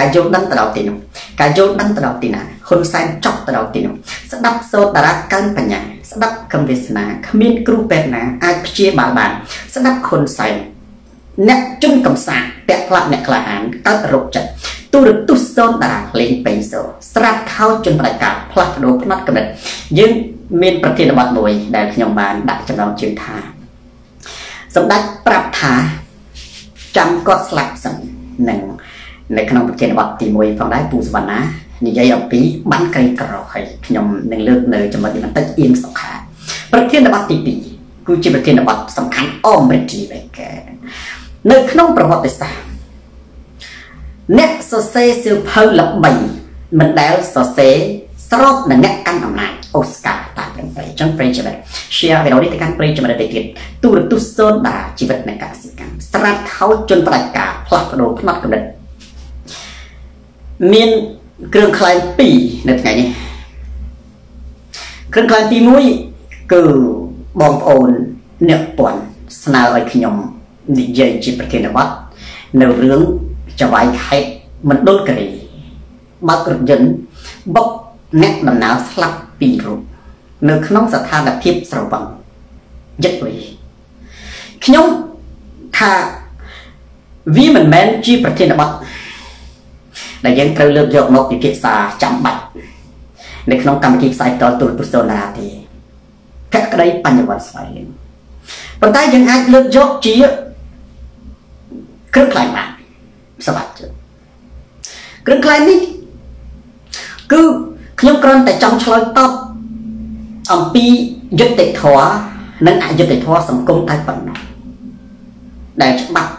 ការយល់ដឹងទៅដល់ទីនោះការយល់ដឹងទៅដល់ទីណាហ៊ុនសែនចប់ទៅដល់ទីនោះស្ដាប់សូត្រតារាកើនបញ្ញាស្ដាប់កំវាសនាគ្មានគ្រូពេទ្យណាអាចព្យាបាលបាន ស្ដាប់ហ៊ុនសែនអ្នកជំកំសាពាក់ផ្លាក់អ្នកក្លាហានកើតរោគចិត្តទូរទស្សន៍សូនតារាលេងពេញសូស្រាប់ខោជនបដិការផ្លាស់ប្ដូរផ្នត់កំណត់យើងមានប្រធានបទមួយដែលខ្ញុំបានដាក់ចំណងជើងថាសម្ដេចប្រាប់ថាចាំគាត់ស្លាប់សិននឹង នៅក្នុងប្រធានបទទី1ផងដែរពូសវណ្ណានិយាយអំពីបានក្រីក្រហើយខ្ញុំនឹងលើកនៅចំណុចនេះបន្តិចអៀងសុខាប្រធានបទទី2គឺជាប្រធានបទសំខាន់អមរិទ្ធជីវេកនៅក្នុងប្រវត្តិសាស្ត្រអ្នកសរសេរសៀវភៅល្បីមិនដែលសរសេរស្របនឹងអ្នកកាន់អំណាចអូស្ការតាប្រឹងប្រែងអញ្ចឹងប្រិយមិត្ត share វីដេអូនេះទៅកាន់ប្រិយមិត្តទៅទៀតទូរទស្សន៍សូនតាជីវិតនៃកសិកម្មស្រាត់ខោជនផ្ដាច់ការផ្លាស់ប្ដូរផ្នត់កំណត់ មានគ្រឿងខ្លែង2នៅថ្ងៃនេះគ្រឿងខ្លែងទី1គឺបងប្អូនអ្នកពន់ស្នើឲ្យខ្ញុំនិយាយជាប្រធានបទនៅរឿងចវាយខេតមណ្ឌលគិរីបើករថយន្តបុកអ្នកដំណើរស្លាប់ពីររូបនៅក្នុងស្ថានភាពស្រវឹងយឹកវិញខ្ញុំថាវាមិនមែនជាប្រធានបទ ដែលយើងត្រូវលើកយកមកពិភាក្សាចាំបាច់នៅក្នុងកម្មវិធីផ្សាយតទូរទស្សន៍សូនាទេកក្តីបញ្ញវន្តស្វ័យប៉ុន្តែយើងអាចលើកយកជាគ្រឿងខ្លែងបានសម្រាប់ជឿគ្រឿងខ្លែងនេះគឺខ្ញុំគ្រាន់តែចង់ឆ្លើយតបអំពីយុត្តិធម៌និងអយុត្តិធម៌សង្គមតែប៉ុណ្ណោះដែលច្បាប់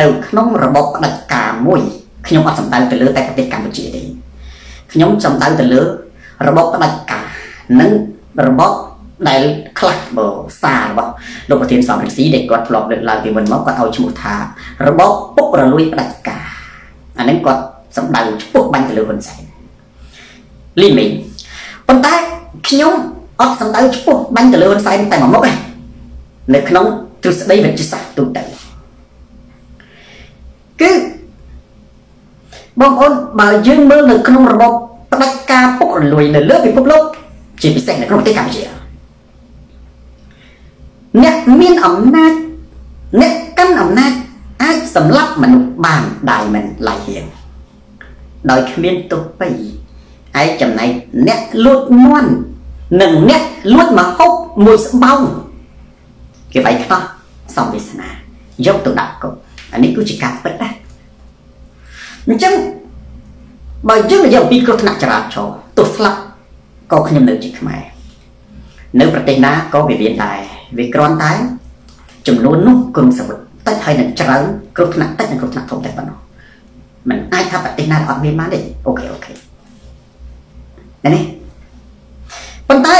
នៅក្នុងរបបផ្ដាច់ការមួយ ខ្ញុំអត់សំដៅទៅលើតែប្រទេសកម្ពុជាទេខ្ញុំសំដៅទៅលើរបបផ្ដាច់ការនិងរបបដែលខ្លះបើសាររបស់លោកប្រធានសំរងស៊ីដែលគាត់ធ្លាប់លើកឡើងពីមុនមកគាត់ឲ្យឈ្មោះថារបបពុករលួយផ្ដាច់ការអានេះគាត់សំដៅឈ្មោះបាញ់ទៅលើហ៊ុនសែនលីមីប៉ុន្តែខ្ញុំអត់សំដៅឈ្មោះបាញ់ទៅលើហ៊ុនសែនតែមួយមុខទេនៅក្នុងទ្រឹស្ដីវិទ្យាសាស្ត្រទូទៅគឺ បងប្អូនបើយើងមើលនៅក្នុងរបបផ្ដាច់ការពុករលួយនៅលើពិភពលោកជាពិសេសនៅក្នុងប្រទេសកម្ពុជាអ្នកមានអំណាចអ្នកកាន់អំណាចអាចសម្លាប់មនុស្សបានដែរមិនឡាយហៀងដោយគ្មានទុកពីឯចំណែកអ្នកលួចមន់និងអ្នកលួចមកហូបមួយស្បោងគេបែកខ្នោះសំវាសនាយកទៅដាក់គុកអានេះគឺជាការពិតណា អញ្ចឹងបើយើងនិយាយអំពីគ្រោះថ្នាក់ចរាចរណ៍ទោះស្លាប់ក៏ខ្ញុំនៅជាខ្មែរនៅប្រទេសណាក៏វាមានដែរវាគ្រាន់តែចំនួននោះគុណសវិតតិចហើយនឹងច្រើនគ្រោះថ្នាក់តិចនិងគ្រោះថ្នាក់ធំតែប៉ុណ្ណោះมันអាចថាប្រទេសណាអត់មានបានទេ OK OK នេះប៉ុន្តែ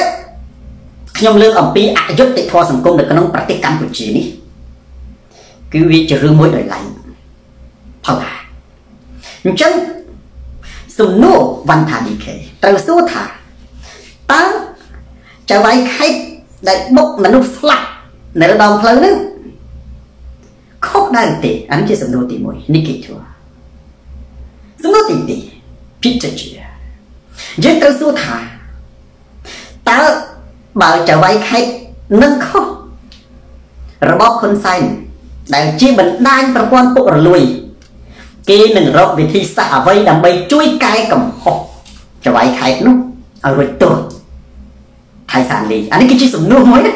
ខ្ញុំលើកអំពីអយុត្តិធម៌សង្គមនៅក្នុងប្រទេសកម្ពុជានេះគឺវាជារឿងមួយដោយឡែក voilà អញ្ចឹងសំណួរវ៉ាន់ថាឌីខេត្រូវសួរថាតើចៅវាយខេតដែលបុកមនុស្សស្លាប់នៅដងផ្លូវហ្នឹងខុសដែរទេអានេះជាសំណួរទី1នេះគេជួសំណួរទី2ពិចារណាយើងត្រូវសួរថាតើបើចៅវាយខេតនឹងខុសរបបហ៊ុនសែនដែលជាបណ្ដាញប្រព័ន្ធពុករលួយ គេនឹងរកវិធីសាស្ត្រអ្វីដើម្បីជួយកែកំហុសចវាយខេតនោះឲ្យរួចទោសថៃសានលីអានេះគឺជាសំណួរមួយណា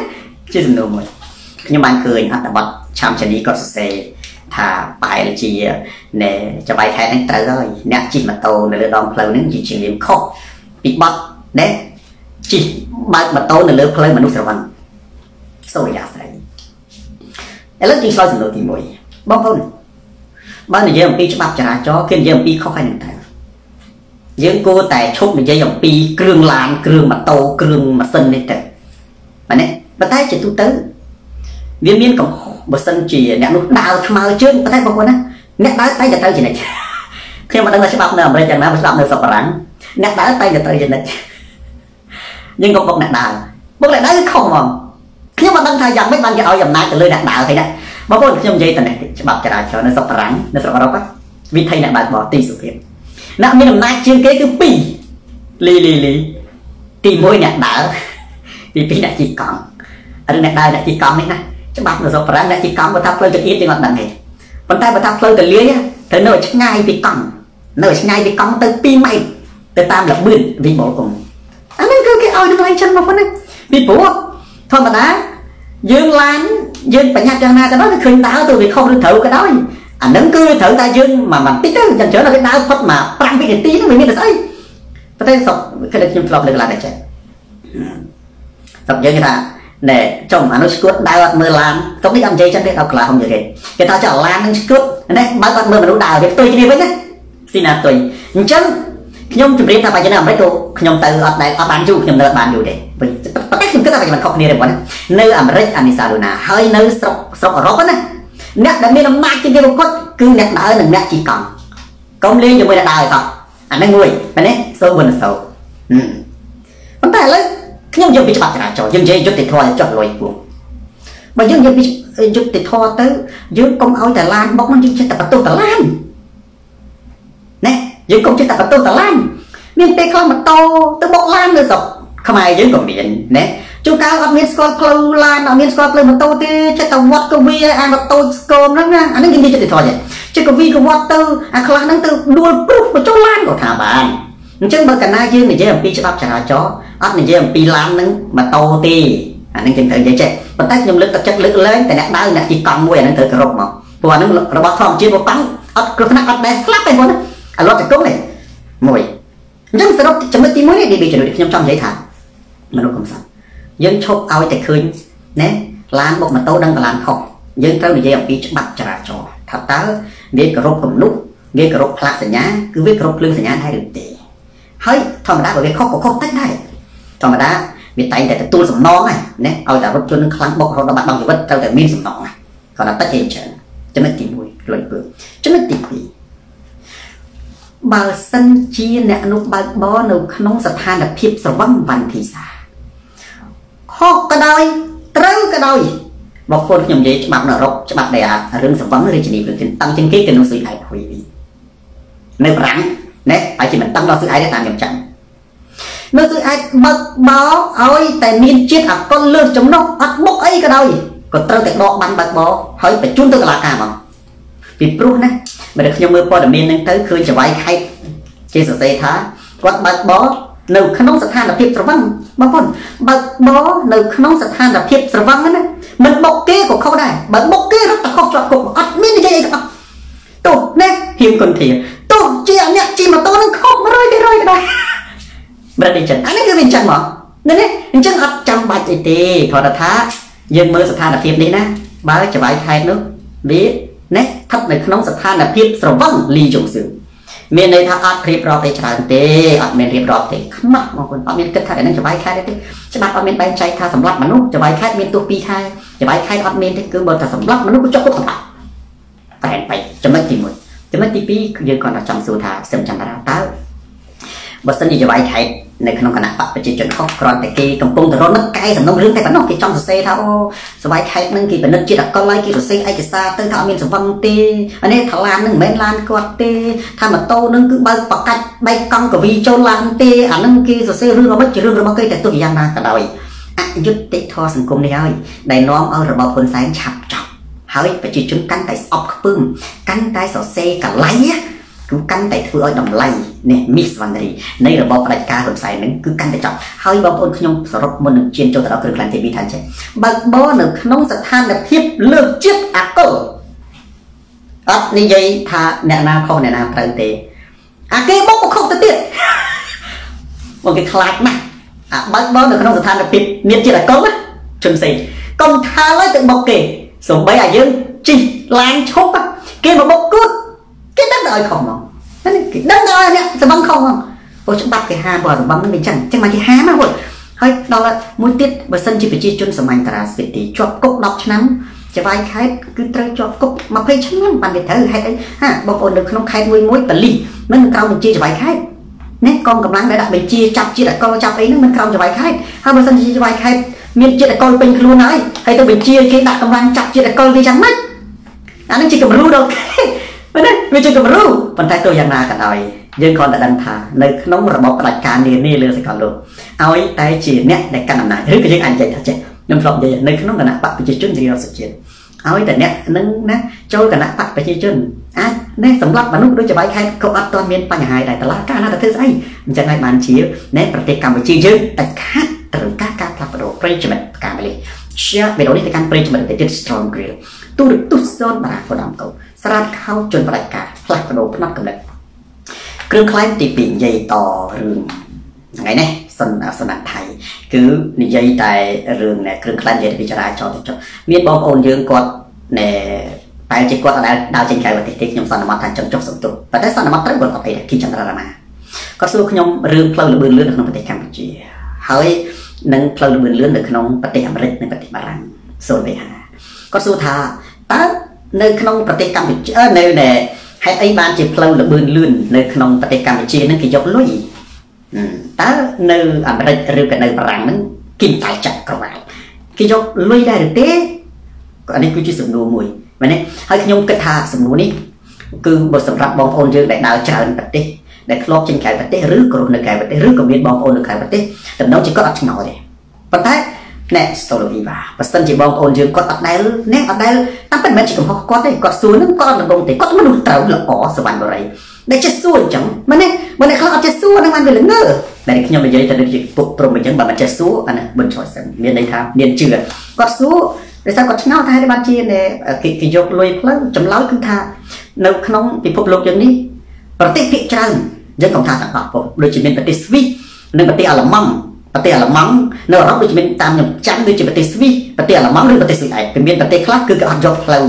ជាសំណួរមួយខ្ញុំបានឃើញអត្ថបទឆាំចានីគាត់សរសេរថាបែរជាណែចវាយខេតហ្នឹងត្រូវហើយអ្នកជិះម៉ូតូនៅលើដងផ្លូវហ្នឹងជាជាលៀមខុសពីបត់ណែជិះបើកម៉ូតូនៅលើផ្លូវមនុស្សស្រវឹងសូរិយាស្រីឥឡូវទីឆ្លើយសំណួរទី1បងប្អូន បើនិយាយអំពីច្បាប់ចរាចរណ៍គេនិយាយអំពីខុសហើយនឹងតើយើងគួរតែឈប់និយាយអំពីគ្រឿងឡានគ្រឿងម៉ូតូគ្រឿងម៉ាស៊ីននេះទៅបាទនេះប៉ុន្តែជាទូទៅវាមានកំហុសបើសិនជាអ្នកនោះដើរថ្មើរជើងប៉ុន្តែបងប្អូនណាអ្នកដើរតែតែត្រូវចំណេញខ្ញុំមិនដឹងថាច្បាប់នៅអាមេរិកយ៉ាងណាបើច្បាប់នៅស្រុកបារាំងអ្នកដើរតែតែត្រូវចំណេញយើងក៏បុកអ្នកដើរបុកអ្នកដើរគឺខុសហ្មងខ្ញុំមិនដឹងថាយ៉ាងម៉េចបានគេឲ្យអំណាចទៅលើអ្នកដើរហើយណា បងប្អូនខ្ញុំនិយាយតែនេះច្បាប់ចរាចរណ៍នៅស្រុកបារាំងនៅស្រុកអឺរ៉ុបវិធីអ្នកបើកបរទីសុភាពអ្នកមានអំណាចជាងគេគឺ2លីលីលីទី1អ្នកដើរទី2អ្នកជិះកង់ឬអ្នកដើរអ្នកជិះកង់នេះណាច្បាប់នៅស្រុកប្រាំអ្នកជិះកង់បើថាផ្លូវទៅអៀតយើងអត់ដឹងទេប៉ុន្តែបើថាផ្លូវទៅលាយត្រូវនៅឆ្ងាយពីកង់នៅឆ្ងាយពីកង់ទៅ2ម៉ែត្រទៅតាមលបឿនវិបុលគុំអានេះគឺគេឲ្យតម្លៃចឹងមកប៉ុណ្ណាពីព្រោះធម្មតាយើងឡាន យើងបញ្ញត្តិយ៉ាងណាក៏ដោយវាឃើញដើរទៅវាខុសឬត្រូវក៏ដោយអានឹងគឺត្រូវតែយើងមួយបន្តិចទៅយ៉ាងច្រើនគេដើរផុតមក5វិនាទីហ្នឹងវាមានតែស្អីប៉ុន្តែសុកគេខ្ញុំធ្លាប់លើកឡើងតែចេះសុកយើងគេថាណែចំអានោះស្គួតដើរអត់មើលឡានទុកនេះអត់និយាយចឹងទេដល់ក្លាហុំនិយាយគេគេថាចុះឡាននឹងស្គួតណែបើអត់មើលមនុស្សដើរវាផ្ទុយគ្នាវិញណាស៊ីណាផ្ទុយអញ្ចឹង ខ្ញុំជម្រាបថាបើយើងនៅអាមេរិកទៅខ្ញុំទៅអត់ដែលអត់បានយូរខ្ញុំនៅបានយូរទេប៉ុន្តែខ្ញុំគិតថាវាមិនខុសគ្នាទេបងនៅអាមេរិកអានីសាលូណាហើយនៅស្រុកស្រុកអឺរ៉ុបណាអ្នកដែលមានអំណាចជាងគេបំផុតគឺអ្នកដើរនិងអ្នកជិះកង់កុំលេងជាមួយអ្នកដើរឲ្យសោះអាហ្នឹងមួយមែនទេសូវិនសូប៉ុន្តែឥឡូវខ្ញុំយកពីច្បាប់ចរាចរណ៍យើងនិយាយយុត្តិធម៌ចុះលុយពួកបើយើងនិយាយពីយុត្តិធម៌ទៅយើងកុំឲ្យតែឡានបុកហ្នឹងយើងចេះតែបន្ទោសតែឡានណែ យើងកុំចេះតែបន្ទោសតែឡានមានពេលខ្លះម៉ូតូទៅបុកឡាននៅស្រុកខ្មែរយើងក៏មានណែជួនកាលអត់មានស្គាល់ផ្លូវឡានអត់មានស្គាល់ផ្លូវម៉ូតូទេចិត្តតែវត្តកវីឲ្យអាម៉ូតូស្គមហ្នឹងណាអានេះនិយាយចិត្តធម៌ចេះចិត្តកវីក៏វត្តទៅអាខ្លះហ្នឹងទៅដួលព្រុសបញ្ចុះឡានក៏ថាបានអញ្ចឹងបើកាលណាយើងនិយាយអំពីច្បាប់ចរាចរណ៍អត់និយាយអំពីឡានហ្នឹងម៉ូតូទេអានេះយើងត្រូវនិយាយចេះប៉ុន្តែខ្ញុំលើកទឹកចិត្តលើកលែងតែអ្នកដើរអ្នកជិះកង់មួយអាហ្នឹងត្រូវគោរពមកព្រោះអាហ្នឹងរបស់ធម្មជាតិមកប៉ាំងអត់គ្រោះថ្នាក់អត់ដែលស្លាប់ទេបង អាលត់ចង្គង់នេះមួយអញ្ចឹងសរុបចំណុចទី1នេះឌីប៊ីចំណុចខ្ញុំចង់និយាយថាមនុស្សកំសត់យើងឈប់ឲ្យតែឃើញណាឡានបុកម៉ូតូដឹងកឡានខុសយើងត្រូវនិយាយអំពីច្បាប់ចរាចរណ៍ថាតើវាគោរពគំនុវាគោរពផ្លាកសញ្ញាគឺវាគោរពភ្លើងសញ្ញាដែរឬទេហើយធម្មតាបើវាខុសក៏ខុសតិចដែរធម្មតាវាតែងតែទទួលសំណងណាណាឲ្យតែរថយន្តនឹងខ្លាំងបុករហូតដល់បាត់បង់ជីវិតត្រូវតែមានសំណងណាគាត់ថាតិចឯងច្រើនចំណុចទី1លុយពើចំណុចទី2 បើសិនជាអ្នកនោះបើកបរនៅក្នុងស្ថានភាពស្រវឹងវណ្ណធីសាខុសក៏ដោយត្រូវក៏ដោយបងប្អូនខ្ញុំនិយាយច្បាប់នរកច្បាប់ដែលរឿងសង្វឹងរាជនីព្រឹងតាំងជាងគេក៏នឹងស៊ុយឯកហួយវិញនៅប្រាំងណែហើយជាមិនតាំងដល់ស៊ុយឯកទេតាមខ្ញុំចាំនៅស៊ុយឯកបើកបោឲ្យតែមានជាតិអកុលលើសចំណុះអត់បុកអីក៏ដោយក៏ត្រូវតែដកបានបើកបោហើយបញ្ជូនទៅតុលាការមកពីព្រោះណា បើខ្ញុំមើលព័ត៌មានហ្នឹងទៅឃើញចវាយខេតគេសរសេរថាគាត់បើកបោនៅក្នុងស្ថានភាពស្រវឹងបងប្អូនបើបនៅក្នុងស្ថានភាពស្រវឹងណាមិនបុកគេក៏ខុសដែរបើបុកគេរត់តែខុសជាប់គុកអត់មាននិយាយអីទាំងអស់ទោះណាហៀមគុនធាទោះជាអ្នកជិះម៉ូតូនឹងខុស100%ក៏ដោយប្រតិជនអានេះគឺវាអញ្ចឹងមកនេះអញ្ចឹងអត់ចាំបាច់អីទេគ្រាន់តែថាយើងមើលស្ថានភាពនេះណាបើចវាយខេតនោះវា ណាស្ថិតនៅក្នុងស្ថានភាពស្រវឹងលីយងសឿងមានន័យថាអត់រៀបរាប់ទេច្រើនទេអត់មានរៀបរាប់ទេខ្មាស់បងប្អូនអត់មានគិតថាអានឹងចបាយខែទេច្បាប់អត់មានបែងចែកថាសម្រាប់មនុស្សចបាយខែមានទោះ2ខែចបាយខែអត់មានទេគឺបើថាសម្រាប់មនុស្សក៏ចុះគុកសម្រាប់តែបែងចំណុចទី1ចំណុចទី2យើងគាត់ថាចង់សួរថាសឹមចន្ទរាតើបើសិនជាចបាយខែ នៅក្នុងគណៈបកប្រជាជនខុសគ្រាន់តែគេកំពុងតែរត់នឹកកែសំណុំរឿងតែប៉ុណ្ណោះគេចង់សរសេរថាអូសវាយខេតនឹងគេពិនិត្យជាតិអកុលហើយគេសរសេរឯកសារទៅថាអត់មានសង្វឹងទេអានេះថាឡាននឹងមិនមែនឡានគាត់ទេថាម៉ូតូនឹងគឺបើកបកាច់បែកកង់កវីចូលឡានទេអានឹងគេសរសេររឿងរបស់ជារឿងរបស់គេតែទោះយ៉ាងណាក៏ដោយអយុត្តិធម៌សង្គមនេះហើយដែលនាំឲ្យរបបហ៊ុនសែនឆាប់ចប់ហើយប្រជាជនកាន់តែស្អប់ខ្ពើមកាន់តែសរសេរកលៃ គឺកាន់តែធ្វើឲ្យតម្លៃនេះ Miss Vanry នៃរបបផ្ដាច់ការហ៊ុនសែននឹងគឺកាន់តែចប់ហើយបងប្អូនខ្ញុំសរុបមុននឹងជៀនចូលទៅដល់គ្រឿងខ្លាំង TV ថាចេះបើកបរនៅក្នុងស្ថានភាពលើកចិត្តអាកុលអត់និយាយថាអ្នកណាខុសអ្នកណាត្រូវទេអាគេបុកក៏ខុសទៅទៀតមកគេខ្លាចណាស់អាបើកបរនៅក្នុងស្ថានភាពមានចិត្តអាកុលណាជនផ្សេងកុំថាឡើយទៅបុកគេសំបីអាយើងជិះឡានឈប់គេមកបុកគូត គេដឹងតែឲ្យខុសមកហ្នឹងគេដឹងតែឲ្យអ្នកសម្បងខុសមកព្រោះច្បាប់គេហាមព្រោះសម្បងហ្នឹងវាចឹងចឹងមកគេហាមហ្នឹងហើយដល់មួយទៀតបើសិនជាប្រជាជនសម័យតារាស្វីទីជាប់គុក10ឆ្នាំចវាយខេតគឺត្រូវជាប់គុក20ឆ្នាំបានវាត្រូវហេតុអីហាបងប្អូននៅក្នុងខេតមួយមួយបលីមិនក្រោមបញ្ជាចវាយខេតនេះកងកម្លាំងដែលដាក់បញ្ជាចាប់ជាតិអកលចាប់អីហ្នឹងមិនក្រោមចវាយខេតហើយបើសិនជាចវាយខេតមានជាតិអកលពេញខ្លួនហើយហើយទៅបញ្ជាគេដាក់កម្លាំងចាប់ជាតិអកលវាយ៉ាងម៉េចអានឹងជាគំរូដល់គេ មែនទេវាជាគំរូប៉ុន្តែទោះយ៉ាងណាក៏ដោយយើងគ្រាន់តែដឹងថានៅក្នុងរបបផ្ដាច់ការនានាលើសកលលោកឲ្យតែជាអ្នកដែលកាន់អំណាចឬក៏យើងអាចនិយាយថាចេះខ្ញុំធ្លាប់និយាយនៅក្នុងគណៈបកប្រជាជនរាជរដ្ឋជាតិឲ្យតែអ្នកនឹងណាចូលគណៈបកប្រជាជនអាចណែសម្រាប់មនុស្សដូចចបាយខេត្តក៏អត់ទាន់មានបញ្ហាដែរតឡាការណាទៅធ្វើស្អីអញ្ចឹងហើយបានជាណែប្រទេសកម្ពុជាយើងដាច់ខាតត្រូវការការផ្លាស់ប្ដូរប្រិយមិត្តការម៉ាឡេ share វីដេអូនេះទៅកាន់ប្រិយមិត្តទៅទៀត strong grill ទូរទស្សន៍សនបារាហ្វដំកោ ស្រាតខោជនបដិការផ្លាស់ប្ដូរផ្នត់កំណត់គ្រឿងខ្លែងទី2និយាយតរឿងថ្ងៃនេះសនសនៈថៃគឺនិយាយតែរឿងគ្រឿងខ្លែងនិយាយពីចរាចរណ៍ទៅចុះមានបងប្អូនយើងគាត់ណែតែជាគាត់ដែលដើរចេញក្រៅប្រទេសទេខ្ញុំសន្មតថាចង់ចុះសំទុះប៉ុន្តែសន្មតត្រូវគាត់អត់អីគីចន្ទរាមាគាត់សួរខ្ញុំរឿងផ្លូវលបឿនលឿននៅក្នុងប្រទេសកម្ពុជាហើយនិងផ្លូវលបឿនលឿននៅក្នុងប្រទេសអាមេរិកនិងប្រទេសបារាំងសូនវេហាគាត់សួរថាតើ នៅក្នុងប្រទេសកម្ពុជានៅនៅហេតុអីបានជាផ្លូវលបឿនលឿននៅក្នុងប្រទេសកម្ពុជានឹងគេយកលុយតើនៅអាមេរិកឬក៏នៅបារាំងហ្នឹងគេតែចាក់ក្រវ៉ាល់គេយកលុយដែរឬទេអានេះគឺជាសំណួរមួយមែនទេហើយខ្ញុំគិតថាសំណួរនេះគឺបើសម្រាប់បងប្អូនយើងដែលដើរច្រើនប្រទេសដែលធ្លាប់ចេញក្រៅប្រទេសឬក៏នៅក្រៅប្រទេសឬក៏មានបងប្អូននៅក្រៅប្រទេសតំណងជាគាត់អត់ឆ្ងល់ទេប៉ុន្តែ អ្នកស្តូលវីវ៉ាបើសិនជាបងប្អូនយើងគាត់អត់ដែលអ្នកអត់ដែលតាមពិតមិនមែនជាកំហុសគាត់ទេគាត់សួរនឹងគាត់អត់ដំងទេគាត់មនុស្សត្រូវល្អសវណ្ណបរិយដែលចេះសួរអញ្ចឹងមែនទេបើអ្នកខ្លះអត់ចេះសួរនឹងបានវាល្ងើតែខ្ញុំនិយាយទៅដូចជាពុកព្រមអញ្ចឹងបើមិនចេះសួរអានេះបិន choice មានន័យថាមានជឿគាត់សួរដោយសារគាត់ឆ្ងល់ថាហេតុបានជាគេយកលុយផ្លូវចម្លើយគឺថានៅក្នុងពិភពលោកយើងនេះប្រទេសភាគច្រើនយើងកុំថាទាំងអស់ពុកដូចជាមានប្រទេសស្វីសនិងប្រទេសអាល្លឺម៉ង់ ប្រទេសអាល្លឺម៉ង់នៅអឺរ៉ុបដូចជាមានតាមខ្ញុំចាំដូចជាប្រទេសស្វីសប្រទេសអាល្លឺម៉ង់ឬប្រទេសស្វីសឯងគេមានប្រទេសខ្លះគឺគេអត់យកផ្លូវ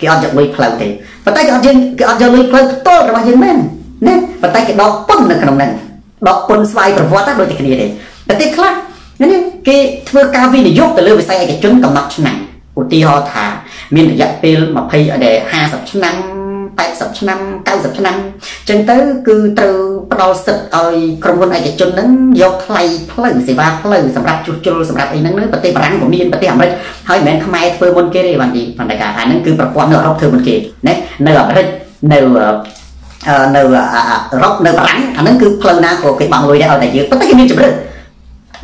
គេអត់យកលុយផ្លូវទេប៉ុន្តែគេអត់យើងគេអត់យកលុយផ្លូវផ្ទាល់របស់យើងមែនណាប៉ុន្តែគេដកពន្ធនៅក្នុងហ្នឹងដកពន្ធស្វ័យប្រវត្តិដូចតែគ្នាទេប្រទេសខ្លះនេះគេធ្វើការវិនិយោគទៅលើវិស័យឯកជនកំណត់ឆ្នាំឧទាហរណ៍ថា មានរយៈពេល20ដែល50ឆ្នាំ 80ឆ្នាំ90ឆ្នាំអញ្ចឹងទៅគឺត្រូវផ្ដល់សិទ្ធឲ្យក្រុមហ៊ុនឯកជនហ្នឹងយកថ្លៃផ្លូវសេវាផ្លូវសម្រាប់ជួសជុលសម្រាប់អីហ្នឹងនៅប្រទេសបារាំងក៏មានប្រទេសអាមេរិកហើយមិនមែនខ្មែរធ្វើមុនគេទេបានទីបណ្ដាការអាហ្នឹងគឺប្រព័ន្ធនៅអឺរ៉ុបធ្វើមុនគេណានៅអាមេរិកនៅនៅអឺរ៉ុបនៅបារាំងអាហ្នឹងគឺផ្លូវណាក៏គេបង់លុយដែរឲ្យតែយើងប៉ុន្តែគេមានជំរឿន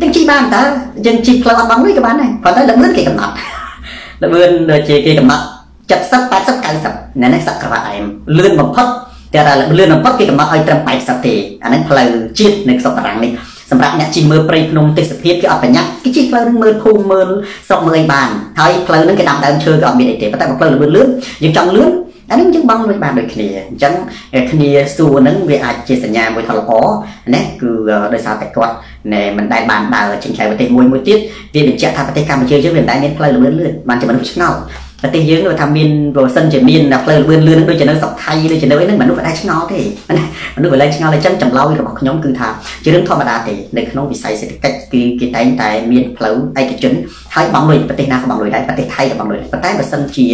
នឹងជីបានតើយើងជីផ្លូវអត់បង់លុយក៏បានដែរប៉ុន្តែលឿនគេកំណត់លឿនដូចជាគេកំណត់ 70 80 90ណែនេះសក្ការៈអែមលឿនបំផុតតែថាលឿនបំផុតគេកំណត់ឲ្យត្រឹម80ទេអាហ្នឹងផ្លូវជាតិនៅស្រុកបារាំងនេះសម្រាប់អ្នកជិះមើលព្រៃភ្នំទេសភាពគេអត់ប្រញាប់គេជិះផ្លូវនឹងមើលភូមិមើលស្រុកមើលអីបានហើយផ្លូវនឹងគេដាំដើមឈើក៏អត់មានអីទេប៉ុន្តែផ្លូវលឿនលឿនយើងចង់លឿនអានេះយើងបងលុយបានដូចគ្នាអញ្ចឹងគ្នាសួរហ្នឹងវាអាចជាសញ្ញាមួយថាល្អណាគឺដោយសារតែគាត់ណែមិនដែលបានដើរចេញក្រៅប្រទេសមួយមួយទៀតវាបញ្ជាក់ថាប្រទេសកម្ពុជាយើងវាមិនដែលមានផ្លូវលឿនលឿនបានជាមនុស្សឆ្ងល់ ប្រទេសយើងថាមានបើសិនជាមានផ្លូវលឿនលឿនដូចជានៅស្រុកថៃដូចជានៅហ្នឹងមនុស្សមិនដែលឆ្ងល់ទេមនុស្សមិនដែលឆ្ងល់អញ្ចឹងចម្លើយរបស់ខ្ញុំគឺថាជារឿងធម្មតាទេនៅក្នុងវិស័យសេដ្ឋកិច្ចគឺគេតែងតែមានផ្លូវឯកជនហើយបងលុយប្រទេសណាក៏បងលុយដែរប្រទេសថៃក៏បងលុយដែរប៉ុន្តែបើសិនជា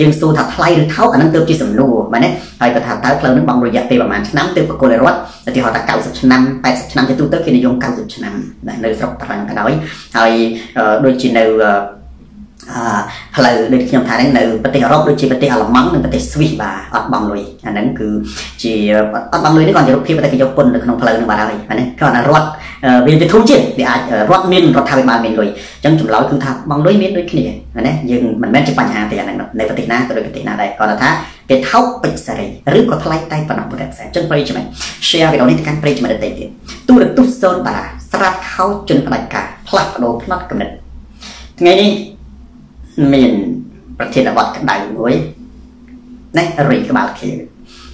យើងសួរថាថ្លៃឬថោកអាហ្នឹងទើបជាសំណួរមែនទេហើយគាត់ថាតើផ្លូវហ្នឹងបងរយៈពេលប្រហែលឆ្នាំទើបបកគលរដ្ឋឧទាហរណ៍ថា90ឆ្នាំ80ឆ្នាំទៅទូទៅគេនិយម90ឆ្នាំនៅស្រុកបារាំងក៏ដោយហើយដូចជានៅ ផ្លូវដូចខ្ញុំថាហ្នឹងនៅប្រទេសអឺរ៉ុបដូចជាប្រទេសអាល្លឺម៉ង់និងប្រទេសស្វីសបាទអត់បងលុយអាហ្នឹងគឺជាអត់បងលុយនេះគាត់ជារូបភាពតែគេយកពន្ធនៅក្នុងផ្លូវហ្នឹងបាទហើយអានេះគាត់ថារដ្ឋវាជាធំជាតិវាអាចរដ្ឋមានរដ្ឋាភិបាលមានលុយអញ្ចឹងចម្លើយគឺថាបងលុយមានដូចគ្នាណាយើងមិនមែនជាបញ្ហាទេអាហ្នឹងនៅប្រទេសណាក៏ដូចប្រទេសណាដែរគាត់ថាគេថោកពេជ្រសេរីឬក៏ថ្លៃតែប៉ុណ្ណោះប៉ុណ្ណេះផ្សេងអញ្ចឹងប្រិយចំណេះ share វីដេអូនេះទៅកាន់ប្រិយចំណេះដទៃទៀតទូរទស្សន៍សូនបារាស្រាប់ខោជនផ្ដាច់ការផ្លាស់ប្ដូរផ្នត់កំណត់ថ្ងៃនេះ មានប្រធានបទក្តៅមួយនេះរីក្បាលខៀវ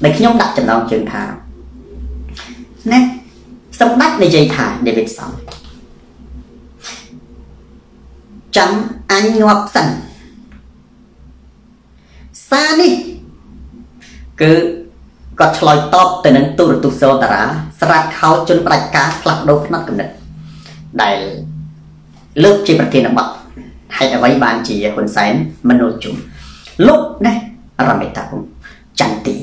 ដែលខ្ញុំដាក់ចំណងជើងថាណាសម្ដេចនិយាយថា David Son ចាំអញងាប់សិនសារនេះគឺគាត់ឆ្លើយតបទៅនឹងទូរទស្សន៍សូតារា ស្រាប់ខោជនផ្ដាច់ការផ្លាស់ប្ដូរផ្នត់គំនិតដែលលើកជាប្រធានបទ ហេតុអ្វីបានជាហ៊ុនសែនមនុស្សជុំលុបណារមេតាពុំចន្ទទី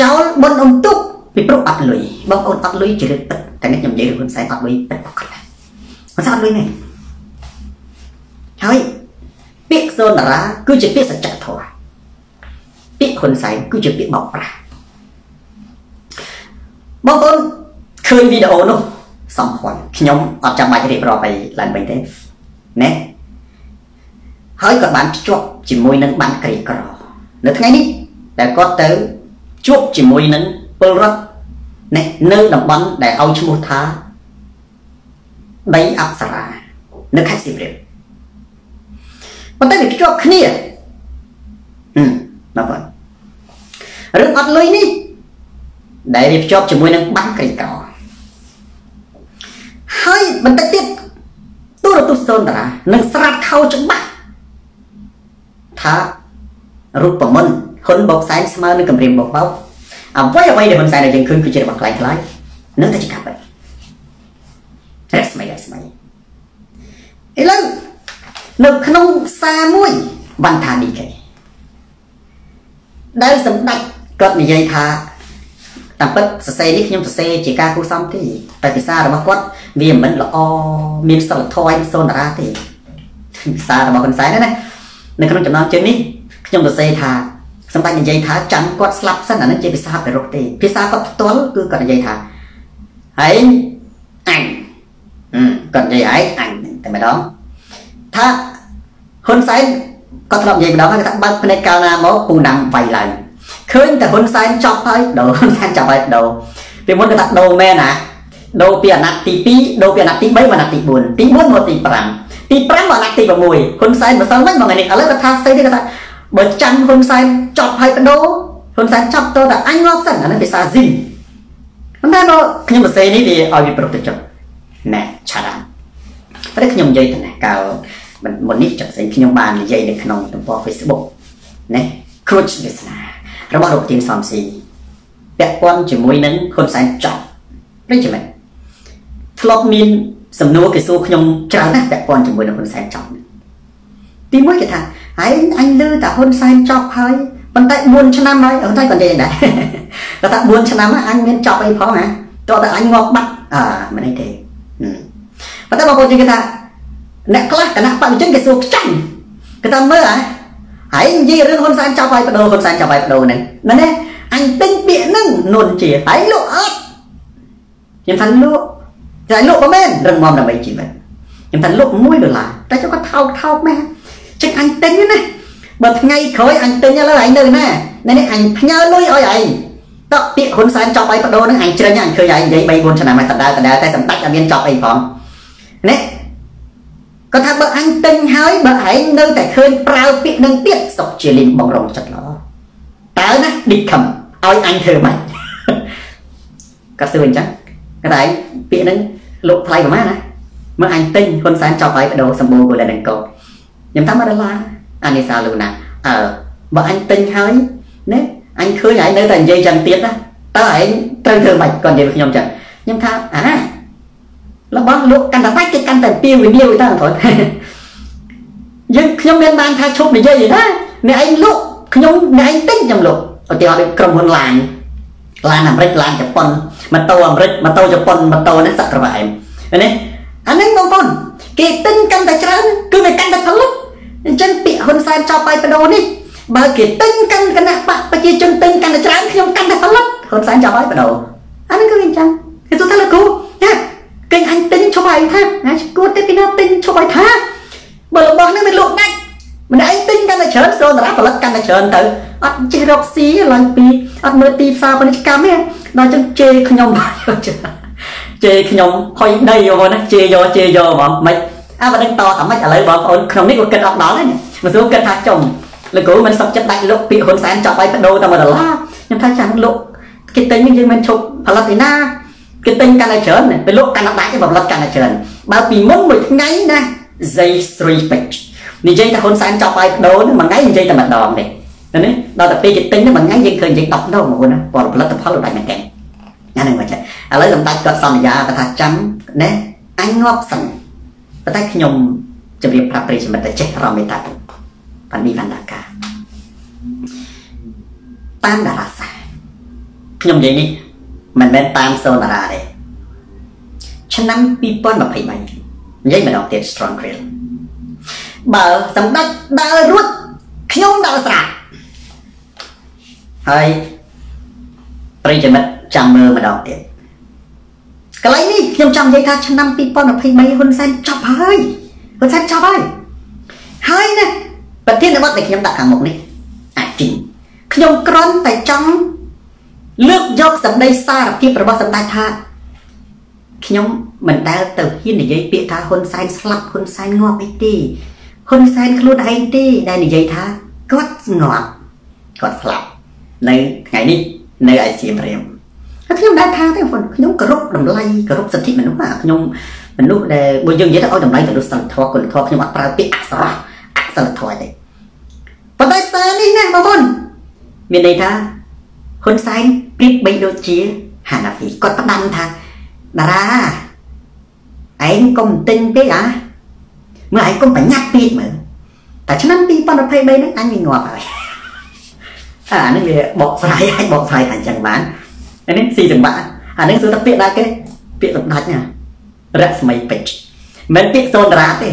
ចោលបុនអ៊ំទុកពីព្រោះអត់លុយបងប្អូនអត់លុយជារឿងពិតតែនេះខ្ញុំនិយាយហ៊ុនសែនអត់លុយពិតប្រកបណាមិនស្អាតលុយនេះហើយពាក្យសូនតារាគឺជាពាក្យសច្ចធម៌ពាក្យហ៊ុនសែនគឺជាពាក្យបោកប្រាស់បងប្អូនឃើញវីដេអូនោះសំខាន់ខ្ញុំអត់ចាំបាច់រៀបរាប់ឲ្យឡើងវិញទេណា ហើយក៏បានភ្ជាប់ជាមួយនឹងបានក្រីក្រ នៅថ្ងៃនេះដែលគាត់ទៅជួបជាមួយនឹងពលរដ្ឋនៅតំបន់ដែលឲ្យឈ្មោះថាដីអប្សរានៅខេត្តសៀមរាបប៉ុន្តែវាភ្ជាប់គ្នាហឹមបងប្អូនរឿងអត់លុយនេះដែលវាភ្ជាប់ជាមួយនឹងបាំងក្រីក្រហើយបន្តិចទៀតទូរទស្សន៍សូនតារានឹងស្រាប់ខោច្បាស់ ថារូបមន្តហ៊ុនបោកសែនស្មើនឹងកម្រាមបោកបោកអ្វីអ្វីដែលហ៊ុនសែនដែលយើងឃើញគឺជារបស់ខ្លាំងខ្លាយនឹងតែជាការពិតរស្មីរស្មីឥឡូវនៅក្នុងសារមួយវណ្ថានីកេដែលសម្ដេចគាត់និយាយថាតាមពិតសរសេរនេះខ្ញុំសរសេរជាការគូសំទេតែភាសារបស់គាត់វាមិនល្អមានសិលធម៌សូនតារាទេភាសារបស់ហ៊ុនសែនណា នៅក្នុងចំណងជើងនេះខ្ញុំសរសេរថាសម្ដេចនិយាយថាចាំគាត់ស្លាប់សិនអានឹងជាភាសាបរិរុកទេភាសាគាត់ផ្ទាល់គឺគាត់និយាយថាឯងអញគាត់និយាយឯងអញតែម្ដងថាហ៊ុនសែនគាត់ធ្លាប់និយាយម្ដងហើយថាបើកភ្នែកកាលណាមកពូណាំវាយឡើងឃើញតែហ៊ុនសែនចប់ហើយដូរហ៊ុនសែនចប់ហើយដូរពីមុនគាត់ថាដូរមែនណាដូរពីអាណត្តិទី2ដូរពីអាណត្តិទី3មកអាណត្តិទី4ទី4មកទី5 ទី5មកអាណត្តិទី6ហ៊ុនសែនម្សិលមិញមកថ្ងៃនេះឥឡូវគាត់ថាស្អីទេគាត់ថាបើចាំហ៊ុនសែនចប់ហើយបដូរហ៊ុនសែនចប់ទៅតែអញងាប់សិនអានេះភាសាស៊ីនប៉ុន្តែបើខ្ញុំសរសេរនេះវាឲ្យវាប្រកបទៅចុះណែឆារ៉ាតែខ្ញុំនិយាយទៅណាកាលមុននេះចុះស្អីខ្ញុំបាននិយាយនៅក្នុងទំព័រ Facebook ណាគ្រូចវាសនារបស់លោកទីនសំស៊ីពាក់ព័ន្ធជាមួយនឹងហ៊ុនសែនចប់ដូចជាម៉េចធ្លាប់មាន សំណួរគេសួរខ្ញុំច្រើនណាស់ពាក់ព័ន្ធជាមួយនឹងហ៊ុនសែនចប់ទីមួយគេថាហើយអញលឺតែហ៊ុនសែនចប់ហើយប៉ុន្តែ4ឆ្នាំហើយអត់តែគាត់និយាយដែរគាត់ថា4ឆ្នាំអញមានចប់អីផងហ៎តោះតែអញងាប់បាត់អើមិនអីទេប៉ុន្តែបងប្អូននិយាយថាអ្នកខ្លះគណៈបព្វជិនគេសួរខ្ចាញ់គេថាមើលហ៎ហើយនិយាយរឿងហ៊ុនសែនចប់ហើយបដូរហ៊ុនសែនចប់ហើយបដូរហ្នឹងមែនទេអញទិញពាក្យហ្នឹងនុនជាហើយលក់អត់ខ្ញុំថាលក់ តែលក់មិនមែនរឹងមាំដើម្បីជីវិតខ្ញុំថាលក់1ដុល្លារតែគាត់ថោកថោកមែនចឹងអញទិញណាបើថ្ងៃក្រោយអញទិញឥឡូវឯងនៅណានេះអញផ្ញើលុយឲ្យឯងតោះពាក្យហ៊ុនសែនចប់ឲ្យបដូរហ្នឹងអញជ្រិញអញឃើញឯងនិយាយ3 4ឆ្នាំហើយដដែលដដែលតែសម្ដេចអត់មានចប់អីផងនេះគាត់ថាបើអញទិញហើយបើឯងនៅតែឃើញប្រើពាក្យនឹងទៀតសុកជាលីងបងរងចិត្តល្អតើណាឌីខំឲ្យអញធ្វើម៉េចគាត់សួរអញ្ចឹងគាត់ឯងពាក្យហ្នឹង លោកថ្លៃប្រហែលណាមើលអញទិញហ៊ុនសែនចប់ហើយបដូរសម្បូរគោលនឹងកោខ្ញុំថា1ដុល្លារអានេះសាលូណាអើបើអញទិញហើយណាអញឃើញហើយនៅតែនិយាយចឹងទៀតណាតើឯងត្រូវធ្វើម៉េចគាត់និយាយ với ខ្ញុំចឹងខ្ញុំថាអារបស់លក់កាន់តែបាច់គេកាន់តែពីវិនិយោគទៅបងប្អូនយើងខ្ញុំមានបានថាឈប់និយាយណាអ្នកឯងលក់ខ្ញុំអ្នកឯងទិញខ្ញុំលក់ឧទាហរណ៍ដូចក្រុមហ៊ុនឡាន ឡានអាមេរិកឡានជប៉ុនម៉ូតូអាមេរិកម៉ូតូជប៉ុនម៉ូតូនេះសក្តិប្រវែងនេះអានេះបងប្អូនគេទិញកាន់តែច្រើនគឺវាកាន់តែផលិតអញ្ចឹងពាក្យហ៊ុនសែនចប់បាយបដូរនេះបើគេទិញកាន់គណៈបកប្រជាជនទិញកាន់តែច្រើនខ្ញុំកាន់តែផលិតហ៊ុនសែនចប់បាយបដូរអានេះគឺអញ្ចឹងគេសួរថាលោកគ្រូណាគេអញទិញឈប់ហើយថាណាគួរតែពីណាទិញឈប់ហើយថាបើរបស់នេះវាលក់ដាច់ ម្នាក់ឯងទិញកាន់តែច្រើនស្រូតារាផលិតកាន់តែច្រើនទៅអត់ចេះរកស៊ីឡើងពីអត់មើលទីផ្សារពាណិជ្ជកម្មទេដល់ចឹងជេរខ្ញុំជេរខ្ញុំហុយដីយកណាជេរយកជេរយកហ្មងមិនអើបើដឹងតថាម៉េចឥឡូវបងប្អូនក្នុងនេះក៏គិតអត់ដល់ហើយមិនស្រួលគិតថាចុងលោកគ្រូមិនសុខចិត្តដាច់លុកពីហ៊ុនសែនចប់ឲ្យបដូរតែ1ដុល្លារខ្ញុំថាចាំលុកគេទិញយើងមិនឈប់ផលិតឯណាគេទិញកាន់តែច្រើនទៅលក់កាន់តែដាច់ទៅផលិតកាន់តែច្រើនបើពីមុនមួយថ្ងៃណា Zay 3 page និយាយថាហ៊ុនសែនចប់ឲ្យបដូរមួយថ្ងៃនិយាយតែម្ដងទេណាដល់តែពេលគេទិញមួយថ្ងៃយើងឃើញនិយាយ10ដងមកណាពលផលិតផលលោកដាច់មែនទេអាហ្នឹងមកចាឥឡូវសម្ដេចគាត់សន្យាគាត់ថាចាំណាអញងាប់សិនប៉ុន្តែខ្ញុំជម្រាបប្រាប់ប្រិយមិត្តតែចេះរមេតាបាននេះវណ្ដាកាតាមតារាសាខ្ញុំនិយាយនេះមិនមែនតាមសូនារាទេឆ្នាំ2023និយាយម្ដងទៀត strong grill បើសម្ដេចដើររួចខ្ញុំដើរស្រាហើយប្រិយមិត្តចាំមើលម្ដងទៀតកន្លែងនេះខ្ញុំចង់និយាយថាឆ្នាំ2023ហ៊ុនសែនចប់ហើយហ៊ុនសែនចប់ហើយហើយណាប្រធានបទដែលខ្ញុំដាក់ខាងមុខនេះអាចជីខ្ញុំគ្រាន់តែចង់លើកយកសម្ដីសារភាពរបស់សម្ដេចថាខ្ញុំមិនដែលទៅហ៊ាននិយាយពាក្យថាហ៊ុនសែនស្លាប់ហ៊ុនសែនងាប់អីទេ ហ៊ុនសែនខ្លួនឯងទេដែលនិយាយថាគាត់ងាប់គាត់ស្លាប់នៅថ្ងៃនេះនៅឯសៀមរាបហើយខ្ញុំដែរថាទេបងខ្ញុំគោរពតម្លៃគោរពសិទ្ធិមនុស្សខ្ញុំមនុស្សដែលបើយើងនិយាយទៅឲ្យតម្លៃមនុស្សសិលធម៌គុណធម៌ខ្ញុំអត់ប្រើពាក្យអក្សរអក្សរធម៌ទេប៉ុន្តែសារនេះណាបងប្អូនមានន័យថាហ៊ុនសែនប្រៀបបីដូចជាហាណាហ្វីគាត់ផ្ដាំថាតារាឯងកុំទិញពេកអា មើលឯងកុំប្រញាប់ពេកមើលតែឆ្នាំ2023ហ្នឹងអញវាងាប់ហើយអានេះវាបកស្រាយអាចបកស្រាយថាអញ្ចឹងបានអានេះស៊ីសម្បត្តិអានេះសួរថាពាក្យដែរគេពាក្យសម្ដេចណារស្មីពេជ្រមិនពាក្យសូនតារាទេ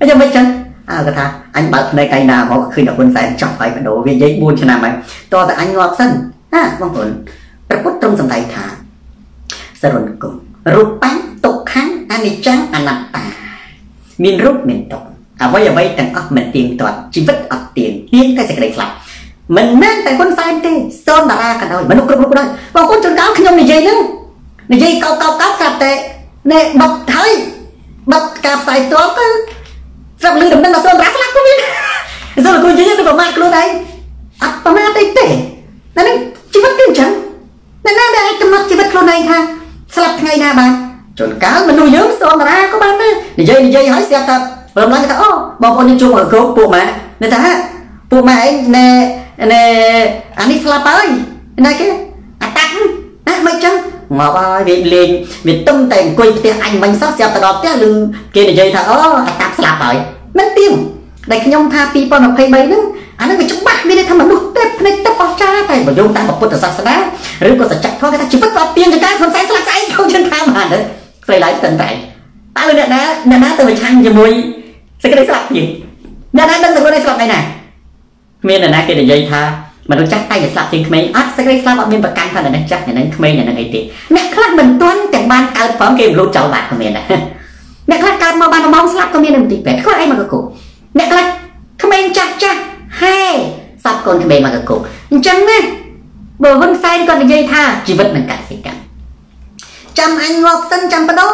អញ្ចឹងមិនចឹងអើគាត់ថាអញបើកភ្នែកឯណាមកឃើញតែហ៊ុនសែនចប់ហើយបដូរវានិយាយ4ឆ្នាំហើយតើតែអញងាប់សិនណាបងប្អូនព្រះពុទ្ធទ្រង់សម្ដែងថាសរុនគុំរូបបញ្ញទុក្ខំអនិច្ចំអនត្តា មានរូបមានទុក្ខអ្វីអ្វីទាំងអស់មិនទៀងទាត់ជីវិតអត់ទៀងទៀងតែសេចក្តីស្លាប់មិនមែនតែហ៊ុនសែនទេសូនតារាក៏ដោយមនុស្សគ្រប់រូបក៏ដោយបងប្អូនជួនកាលខ្ញុំនិយាយហ្នឹងនិយាយកោកកោកកោកស្រាប់តែនេះបတ်ហើយបတ်ការផ្សាយផ្ទាល់ទៅស្រាប់លឺដំណឹងដល់សូនតារាស្លាប់ក៏មានសូនគូនិយាយទៅប្រមាថខ្លួនឯងអត់ប្រមាថទេទេតែនេះជីវិតគឺអញ្ចឹងតែណាដែលអាចកំណត់ជីវិតខ្លួនឯងថាស្លាប់ថ្ងៃណាបានជួនកាលមនុស្សយើងសូនតារាក៏បា នដែរនិយាយនិយាយហើយស្រាប់តែរំលងថាអូបងប្អូនយើងជួបមកគ្រប់ពួកម៉ានៅថាពួកម៉ែឯងណែណែអានេះស្លាប់ហើយណែគេអាតាក់ណាមិនចឹងងាប់ហើយវាលេងវាទុំតែអង្គុយផ្ទះអញមិញសោះស្រាប់ទៅដល់ផ្ទះឬគេនិយាយថាអូអាតាក់ស្លាប់ហើយមិនទៀងដែលខ្ញុំថា2023ហ្នឹងអានឹងវាច្បាស់មានន័យថាមនុស្សទេភ្នែកទឹកអស្ចារ្យតែបើយោងតាមពុទ្ធសាសនាឬក៏សច្ចធម៌គេថាជីវិតក៏ទៀងទៅការខ្លួនសែស្លាប់ស្អីខ្ញុំជឿថាបានទេស្រីឡៃស្ទឹងតែ តើអ្នកណាអ្នកណាទៅប្រឆាំងជាមួយសេចក្តីស្លាប់ជាងអ្នកណាដឹងទៅខ្លួនឯងស្លាប់ឯណាគ្មានអ្នកណាគេនិយាយថាមនុស្សចាស់តែស្លាប់ជាងក្មេងអត់សេចក្តីស្លាប់អត់មានប្រកាន់ថាអ្នកនេះចាស់អ្នកនេះក្មេងអ្នកនេះអីទេអ្នកខ្លះមិនទាន់ទាំងបានកើតផងគេលូតចោលបាត់ក៏មានដែរអ្នកខ្លះកើតមកបានម៉ោងស្លាប់ក៏មាននៅទីពេទ្យខ្វះអីមកកគុកអ្នកខ្លះក្មេងចាស់ចាស់ហេសັບកូនក្មេងមកកគុកអញ្ចឹងណាបើហ៊ុនសែនគាត់និយាយថាជីវិតនឹងកសិកម្មចាំអញងាប់សិនចាំបដោ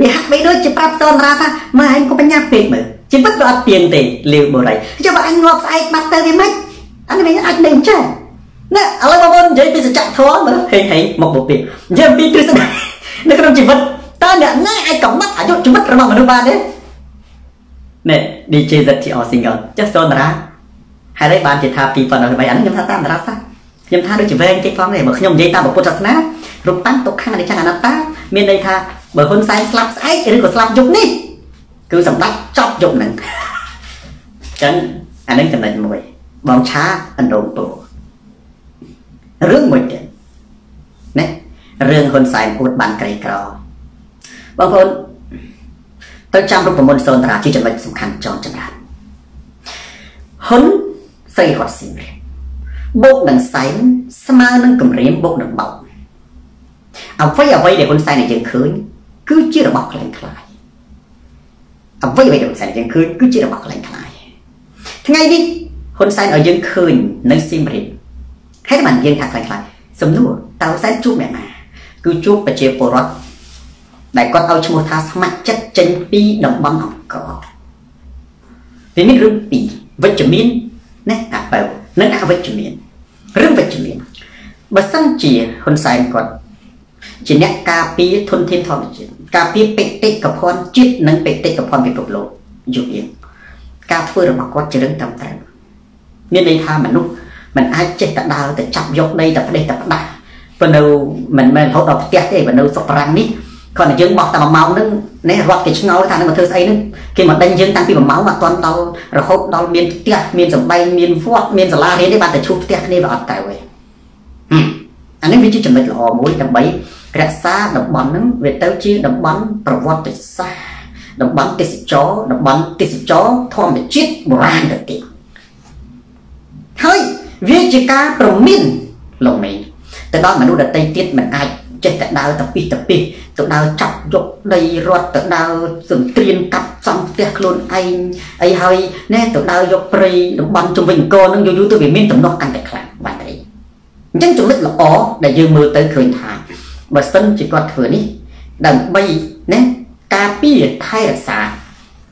វាហាក់បីដូចជាប្រាប់សនរាថាមើលឯងកុំបញ្ញាពេកមើលជីវិតវាអត់ទៀងទេលាវបូរីចុះបើអញងាប់ស្អែកបាត់ទៅវាមិនអានេះអាចនឹងចេះណាឥឡូវបងប្អូននិយាយពីសច្ចធម៌មើលហេងហេងមកបពីនិយាយពីទ្រឹស្ដីនៅក្នុងជីវិតតើអ្នកណាអាចកំណត់អាយុជីវិតរបស់មនុស្សបានទេណែ DJ ZTR single ចេះសូនតារាហើយ đây បានជាថា2023អានេះខ្ញុំថាតាមតារាសាស្ត្រខ្ញុំថាដូចជាវែងតិចផងទេបើខ្ញុំនិយាយតាមពុទ្ធសាសនារូបតាំងទុក្ខអនិច្ចំអនត្តាមានន័យថា បើហ៊ុនសែនស្លាប់ស្អែកឬក៏ស្លាប់យុគនេះគឺសម្ដេចចប់យុគហ្នឹងចឹងអានេះចំណុចមួយបងឆាអណ្ដូងពូរឿងមួយទៀតណារឿងហ៊ុនសែនអួតបានក្រីក្របងប្អូនទៅចាំរូបមន្តសូនតារាជាចំណុចសំខាន់ចងចម្រើនហ៊ុនស្រីរតស៊ីមរៀបូកនឹងសែនស្មើនឹងគម្រាមបូកនឹងបោកអ្វីអ្វីដែលហ៊ុនសែនដែលយើងឃើញ គឺជារបស់ខ្លាំងខ្លាយអ្វីអ្វីដែលហ៊ុនសែនយើងឃើញគឺជារបស់ខ្លាំងខ្លាយថ្ងៃនេះហ៊ុនសែនឲ្យយើងឃើញនៅស៊ីមរៀបហេតុបានយើងថាខ្លាំងខ្លាយសំណួរតើហ៊ុនសែនជួបអ្នកណាគឺជួបប្រជាពលរដ្ឋដែលគាត់ឲ្យឈ្មោះថាស្ម័គ្រចិត្តចេញពីតំបន់អង្គរវាមានរឿងពីរវិជ្ជមានណាអបៅនិងអវិជ្ជមានរឿងវិជ្ជមានបើសិនជាហ៊ុនសែនគាត់ជាអ្នកការពារធនធានធម្មជាតិ ការពារបេតិកភណ្ឌជាតិនិងបេតិកភណ្ឌពិភពលោកយុគយើងការធ្វើរបស់គាត់ជារឿងត្រឹមត្រូវមានន័យថាមនុស្សមិនអាចចេះតែដើរទៅចាប់យកដីតែផ្ដេសតែផ្ដាស់ព្រោះនៅមិនមែនរហូតដល់ផ្ទះទេបើនៅសុកប្រាំងនេះគាត់តែយើងបោះតែ1ម៉ោងហ្នឹងនេះរត់គេឆ្ងល់ថានឹងមកធ្វើស្អីហ្នឹងគេមកដេញយើងតាំងពី1ម៉ោងមកទាន់ដល់រហូតដល់មានផ្ទះមានសំបែងមានវត្តមានសាលារៀនទេបានតែជួបផ្ទះគ្នាវាអត់ទៅទេអានេះវាជាចំណុចល្អមួយដើម្បី រក្សាតំបន់ហ្នឹងវាទៅជាតំបន់ប្រវត្តិសាស្ត្រតំបន់ទេសចរតំបន់ទេសចរធម្មជាតិបុរាណទៅទៀតហើយវាជាការប្រមានលោកនេះទៅដល់មនុស្សដតីទៀតមិនអាចចេះតែដើរទៅពីទៅពីទៅដើរចាប់យកដីរត់ទៅដើរសន្ទ្រានកាប់សំផ្ទះខ្លួនឯងអីហើយណែទៅដើរយកព្រៃតំបន់ជុំវិញអង្គរនឹងយូរយូរទៅវាមានដំណោះកាន់តែខ្លាំងបាទអីអញ្ចឹងចំណុចល្អដែលយើងមើលទៅឃើញថា បើសិនជាគាត់ធ្វើនេះដើម្បីណាការពារថែរក្សា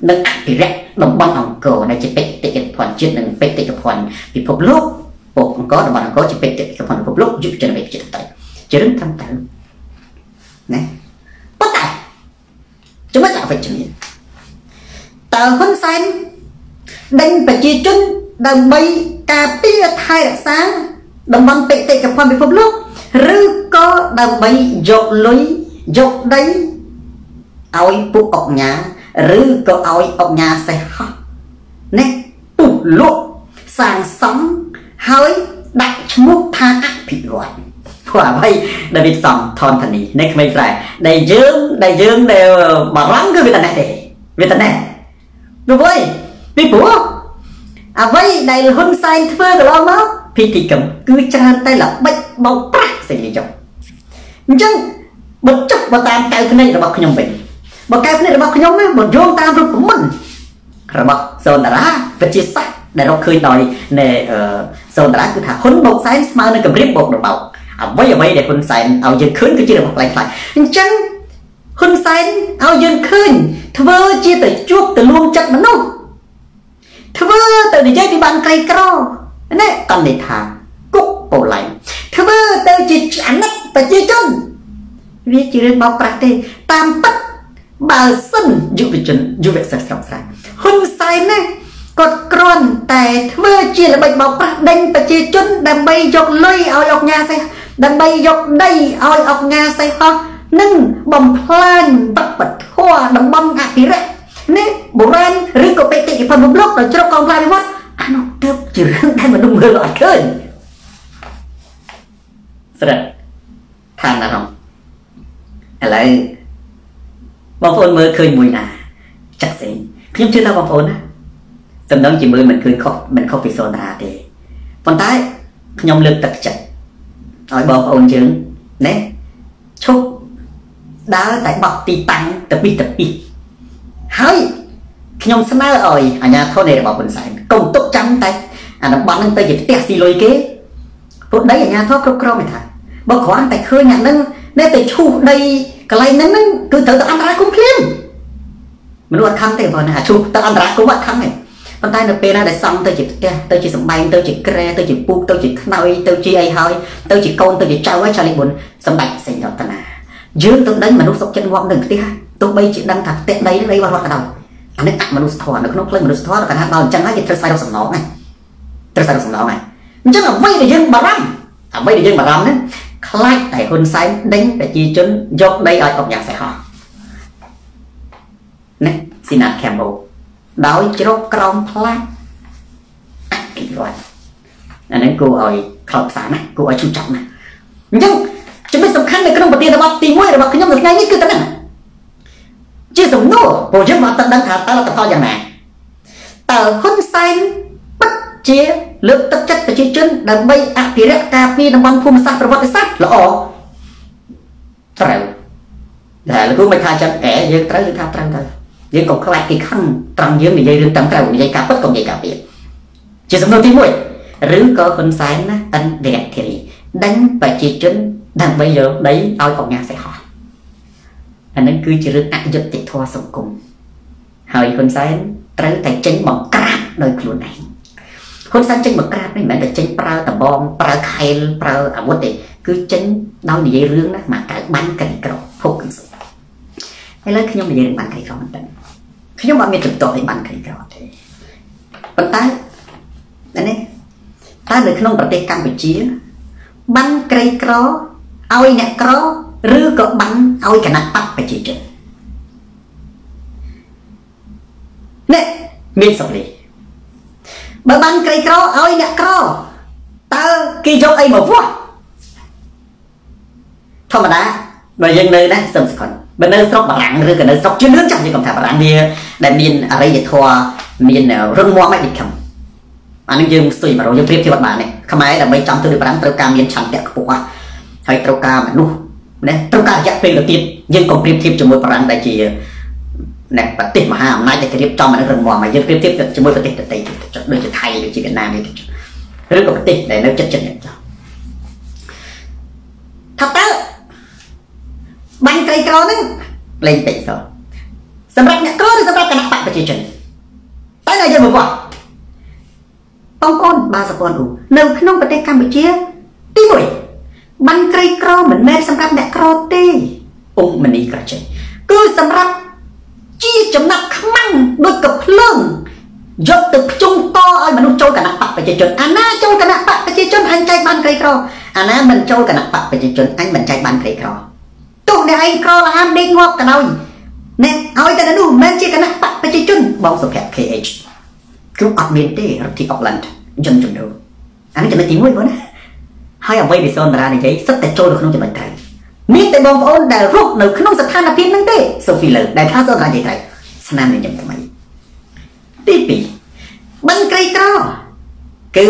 និងអភិរក្សតំបន់អង្គរដែលជាបេតិកភណ្ឌជាតិនិងបេតិកភណ្ឌពិភពលោកពួកអង្គរតំបន់អង្គរជាបេតិកភណ្ឌពិភពលោកយុវជនវិទ្យាទៅជារឿងត្រឹមត្រូវណាប៉ុន្តែចំណុចអវិជ្ជមានតើហ៊ុនសែនដេញប្រជាជនដើម្បីការពារថែរក្សាតំបន់បេតិកភណ្ឌពិភពលោក ឬក៏ដើម្បីយកលុយយកដីឲ្យពួកអុកញ៉ាឬក៏ឲ្យអុកញ៉ាសេះហោះនេះពុះលក់សាងសង់ហើយដាក់ឈ្មោះថាអភិវឌ្ឍព្រោះអ្វីដែលវាសំថនធានីនេះក្មេងស្រែដែលយើងដែលយើងដែលបារម្ភគឺវាតែនេះទេវាតែនេះព្រោះអីពីព្រោះអ្វីដែលហ៊ុនសែនធ្វើកន្លងមកពិធីកម្មគឺច្រើនតែល្បិចបោកប្រាស់ សេរីចុះអញ្ចឹងបើចុះបើតាមកៅភ្នែករបស់ខ្ញុំវិញបើកៅភ្នែករបស់ខ្ញុំណាបើយោងតាមរូបមន្តរបស់សូនតារាវិទ្យាសាស្ត្រដែលរកឃើញដោយនៃសូនតារាគឺថាហ៊ុនបោកសែនស្មើនឹងកម្រិតបោករបោកអ្វីអ្វីដែលហ៊ុនសែនឲ្យយើងឃើញគឺជារបស់ខ្លាំងខ្លាយអញ្ចឹងហ៊ុនសែនឲ្យយើងឃើញធ្វើជាទៅជួបទៅលួងចិត្តមនុស្សធ្វើទៅនិយាយពីបានក្រីក្រនេះកណ្ឌិថា គុកបូឡៃធ្វើទៅជាអាណិតប្រជាជនវាជារឿងបោកប្រាស់ទេ តាមពិតបើសិនយុវជនយុវសិស្សស្រុកស្រែហ៊ុនសែនណាគាត់គ្រាន់តែធ្វើជាល្បិចបោកប្រាស់ដេញប្រជាជន ដើម្បីយកលុយឲ្យអុកញ៉ាសេះដើម្បីយកដីឲ្យអុកញ៉ាសេះហោះនិងបំផ្លាញបពធម៌តំបន់អភិរក្សនេះបុរាណឬក៏បេតិកភណ្ឌពិភពលោកដោយជ្រុកកងផ្លាយវត្តអានោះទើបជារឿងដែលមនុស្សមើលអត់ឃើញ ស្រិតឋានអារម្មណ៍ឥឡូវបងប្អូនមើលឃើញមួយណាចាក់ផ្សេងខ្ញុំជឿថាបងប្អូនណាតំណងជាមើលមិនឃើញខុសមិនខុសពីសូនតាទេប៉ុន្តែខ្ញុំលើកទឹកចិត្តឲ្យបងប្អូនយើងណែឈប់ដើរតែបោះទីតាំងទៅពីទៅពីហើយខ្ញុំស្នើឲ្យអាជ្ញាធរនៃរបបហ៊ុនសែនកុំទុកចាំតែអាតំបន់ហ្នឹងទៅជាផ្ទះស៊ីលុយគេ ពួកដីអាជ្ញាធរគ្រប់គ្រងមិនថាបើគ្រាន់តែឃើញអាហ្នឹងនៅតែឈូសដីកន្លែងហ្នឹងហ្នឹងគឺត្រូវទៅអន្តរាគមន៍ភ្លាមមនុស្សអត់ខឹងទេបងណាឈូសទៅអន្តរាគមន៍អត់ខឹងទេប៉ុន្តែនៅពេលណាដែលសំទៅជាផ្ទះទៅជាសំបែងទៅជាក្រែទៅជាពូកទៅជាខ្នើយទៅជាអីហើយទៅជាកូនទៅជាចៅហើយចាលីប៊ុនសម្ដេចសេងរតនាយើងទៅដេញមនុស្សសុកចិត្តងាប់នៅផ្ទះទោះបីជាដឹងថាផ្ទះដីដីរបស់រដ្ឋក៏ដោយអានេះអមនុស្សធម៌នៅក្នុងផ្លូវមនុស្សធម៌គាត់ថាដល់អញ្ចឹងហើយគេត្រូវស្វែងរកសំណងហ្នឹងត្រូវស្វែងរកសំណងហ្នឹង អញ្ចឹងអ្វីដែលយើងបារម្ភអ្វីដែលយើងបារម្ភហ្នឹងខ្លាចតែហ៊ុនសែនដេញប្រជាជនយកដីឲ្យអុកយ៉ាងសេះហោះណាស៊ីណាតខេមបូដោយជ្រកក្រោមផ្លាកអភិវឌ្ឍអានេះគួរឲ្យខ្លោចផ្សាណាគួរឲ្យឈឺចាប់ណាអញ្ចឹងចំណុចសំខាន់នៅក្នុងប្រធានបទទី1របស់ខ្ញុំនៅថ្ងៃនេះគឺតែហ្នឹងជាសំណួរព្រោះយើងមកទឹកដឹងថាតើលទ្ធផលយ៉ាងណាតើហ៊ុនសែនពិតជា លើកទឹកចិត្តប្រជាជនដើម្បីអភិរក្សការពារតំបន់ភូមិសាស្ត្រប្រវត្តិសាស្ត្រល្អត្រូវតែលោកគ្រូមិនថាចិត្តអែយើងត្រូវយើងថាត្រូវទៅយើងក៏ខ្លាចគេខឹងត្រង់យើងនិយាយរឿងត្រឹមត្រូវនិយាយការពិតក៏និយាយការពារជាសំណួរទី1ឬក៏ហ៊ុនសែនណាអិនវិរៈធារីដេញប្រជាជនដើម្បីយកដីឲ្យអង្គការសេះហោះអានឹងគឺជារឿងអយុត្តិធម៌សង្គមហើយហ៊ុនសែនត្រូវតែចេញបង្ក្រាបដោយខ្លួនឯង ហ៊ុនសែនចេញបង្ក្រាបនេះមិនមែនតែចេញប្រើដបងប្រើខែលប្រើអាវុធទេគឺចេញដោយនិយាយរឿងណាមកកៅបាញ់ក្រីក្រភុកសុឥឡូវខ្ញុំនិយាយរឿងបានក្រីក្រមិនដឹងខ្ញុំអត់មានចំទាស់ឲ្យបានក្រីក្រទេប៉ុន្តែនេះតើនៅក្នុងប្រទេសកម្ពុជា បានក្រីក្រឲ្យអ្នកក្រឬក៏បាញ់ឲ្យគណៈបកប្រជាជននេះមានសុខនេះ បើបានក្រីក្រឲ្យអ្នកក្រតើគេយកអីមកវាស់ធម្មតាបើយើងនៅណាសឹមសខុនបើនៅស្រុកបារាំងឬក៏នៅស្រុកជឿនលឿនចាំយើងកុំថាបារាំងវាដែលមានអរិយធម៌មានរឹងមាំឯកខំអានេះយើងស្ទុយ100យើងប្រៀបធៀបអត់បានទេខ្មែរដើម្បីចំទៅលើប្រាំត្រូវការមានឆន្ទៈខ្ពស់ហើយត្រូវការមនុស្សណាត្រូវការរយៈពេលទៅទៀតយើងកុំប្រៀបធៀបជាមួយប្រាំដែលជា ណែប្រទេសមហាអំណាចដែលគេរៀបចំអានេះរឹងមាំហើយយើងប្រៀបធៀបជាមួយប្រទេសដទៃដូចជាថៃដូចជាវៀតណាមនេះឬក៏ប្រទេសដែលនៅជិតជិតនេះចុះថាតើបាញ់ក្រីក្រហ្នឹងលេងពេកសោះសម្រាប់អ្នកក្រឬសម្រាប់គណៈបកប្រជាជនតែនៅយើងមកវត្តបងប្អូនបាសពនអ៊ូនៅក្នុងប្រទេសកម្ពុជាទី1បាញ់ក្រីក្រមិនមែនសម្រាប់អ្នកក្រទេអង្គមនីក្រចេះគឺសម្រាប់ជា ចំណាប់ខ្មាំងដូចកភ្លើងយកទៅភ្ជុំតឲ្យមនុស្សចូលគណៈបកប្រជាជនអាណាចូលគណៈបកប្រជាជនអញចែកបានក្រីក្រអាណាមិនចូលគណៈបកប្រជាជនអញមិនចែកបានក្រីក្រទោះអ្នកឯងក្រឡានដេកងាប់ក៏ដោយអ្នកឲ្យតែនោះមិនជាគណៈបកប្រជាជនបងសុភ័ក្រ KH គឺអត់មានទេរដ្ឋាភិបាលអូក្លង់ជនជំនួអានេះចំណុចទី1បងណាហើយអ្វីដែលសនតារានិយាយសិតតែចូលនៅក្នុងចំណុចត្រូវ មានតែបងប្អូនដែលរស់នៅក្នុងស្ថានភាពហ្នឹងទេសូហ្វីលើដែលថាសនតារានិយាយត្រូវស្នាមញញឹមថ្មីទី2បិណ្ឌក្រីក្រគឺ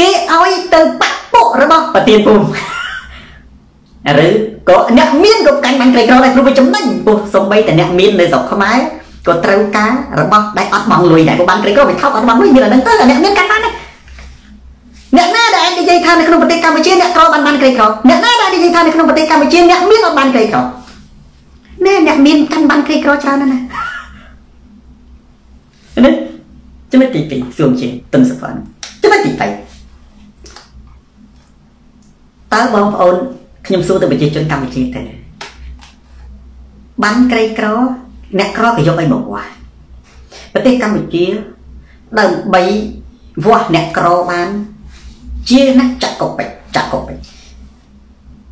គេឲ្យទៅបាក់ពុករបស់ប្រទានភូមិឬក៏អ្នកមានក៏កាន់បានក្រីក្រដែរព្រោះវាចំណេញពោះសំបីតែអ្នកមាននៅស្រុកខ្មែរក៏ត្រូវការរបស់ដែលអត់បង់លុយដែរក៏បានក្រីក្រវាថោកអត់បង់លុយមានអាហ្នឹងទៅអ្នកមានកាន់បានដែរ អ្នកណាដែលនិយាយថានៅក្នុងប្រទេសកម្ពុជាអ្នកក្របានបានក្រីក្រអ្នកណាដែលនិយាយថានៅក្នុងប្រទេសកម្ពុជាអ្នកមានអត់បានក្រីក្រណែអ្នកមានកាន់បានក្រីក្រច្រើនណាស់ណានេះចំណុចទី2សួរជាទុនសុផាន់ចំណុចទី3តើបងប្អូនខ្ញុំសួរទៅប្រជាជនកម្ពុជាទៅបានក្រីក្រអ្នកក្រក៏យកឲ្យមកវាស់ប្រទេសកម្ពុជាដើម្បីវាស់អ្នកក្របាន ជាអ្នកចក្រពេចចក្រពេច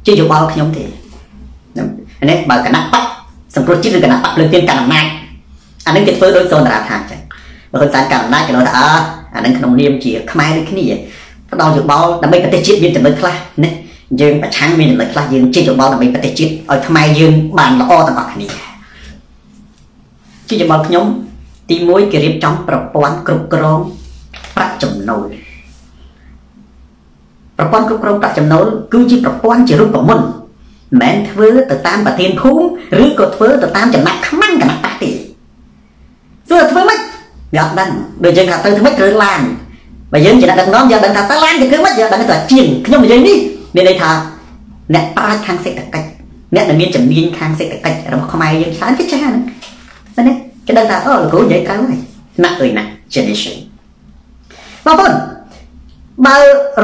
ជាយោបល់ខ្ញុំទេនេះបើគណៈបកសង្គ្រោះជាតិឬគណៈបកលើកទៀនកាន់អំណាចអានឹងគេធ្វើដោយសូនតារាថាអញ្ចឹងបើហ៊ុនសែនកាន់អំណាចគេ nói ថាអើអានឹងក្នុងនាមជាខ្មែរដូចគ្នាផ្ដល់យោបល់ដើម្បីប្រទេសជាតិមានចំណុចខ្លះណាយើងប្រឆាំងមានចំណុចខ្លះយើងជាយោបល់ដើម្បីប្រទេសជាតិឲ្យខ្មែរយើងបានល្អទាំងអស់គ្នាជាយោបល់ខ្ញុំទី1គេរៀបចំប្រព័ន្ធគ្រប់គ្រងប្រាក់ចំណូល ប្រព័ន្ធគ្រប់គ្រងប្រាក់ចំណូលគឺជាប្រព័ន្ធជារូបមន្តមិនមែនធ្វើទៅតាមប្រធានភូមិឬក៏ធ្វើទៅតាមចំណាក់ខ្មាំងគណៈបកទេសួរធ្វើម៉េចវាអត់ដឹងដូចយើងថាទៅធ្វើម៉េចរើឡានបើយើងជាអ្នកដឹកនាំយើងដឹងថាតើឡានគេធ្វើម៉េចយើងដឹងថាជាងខ្ញុំនិយាយនេះមានន័យថាអ្នកប្រាជ្ញខាងសេដ្ឋកិច្ចអ្នកដែលមានជំនាញខាងសេដ្ឋកិច្ចរបស់ខ្មែរយើងច្រើនគេចេះហ្នឹងតែនេះគេដឹងថាអូលោកគ្រូនិយាយត្រូវហើយណាស់អើយណាស់ generation បងប្អូន បើ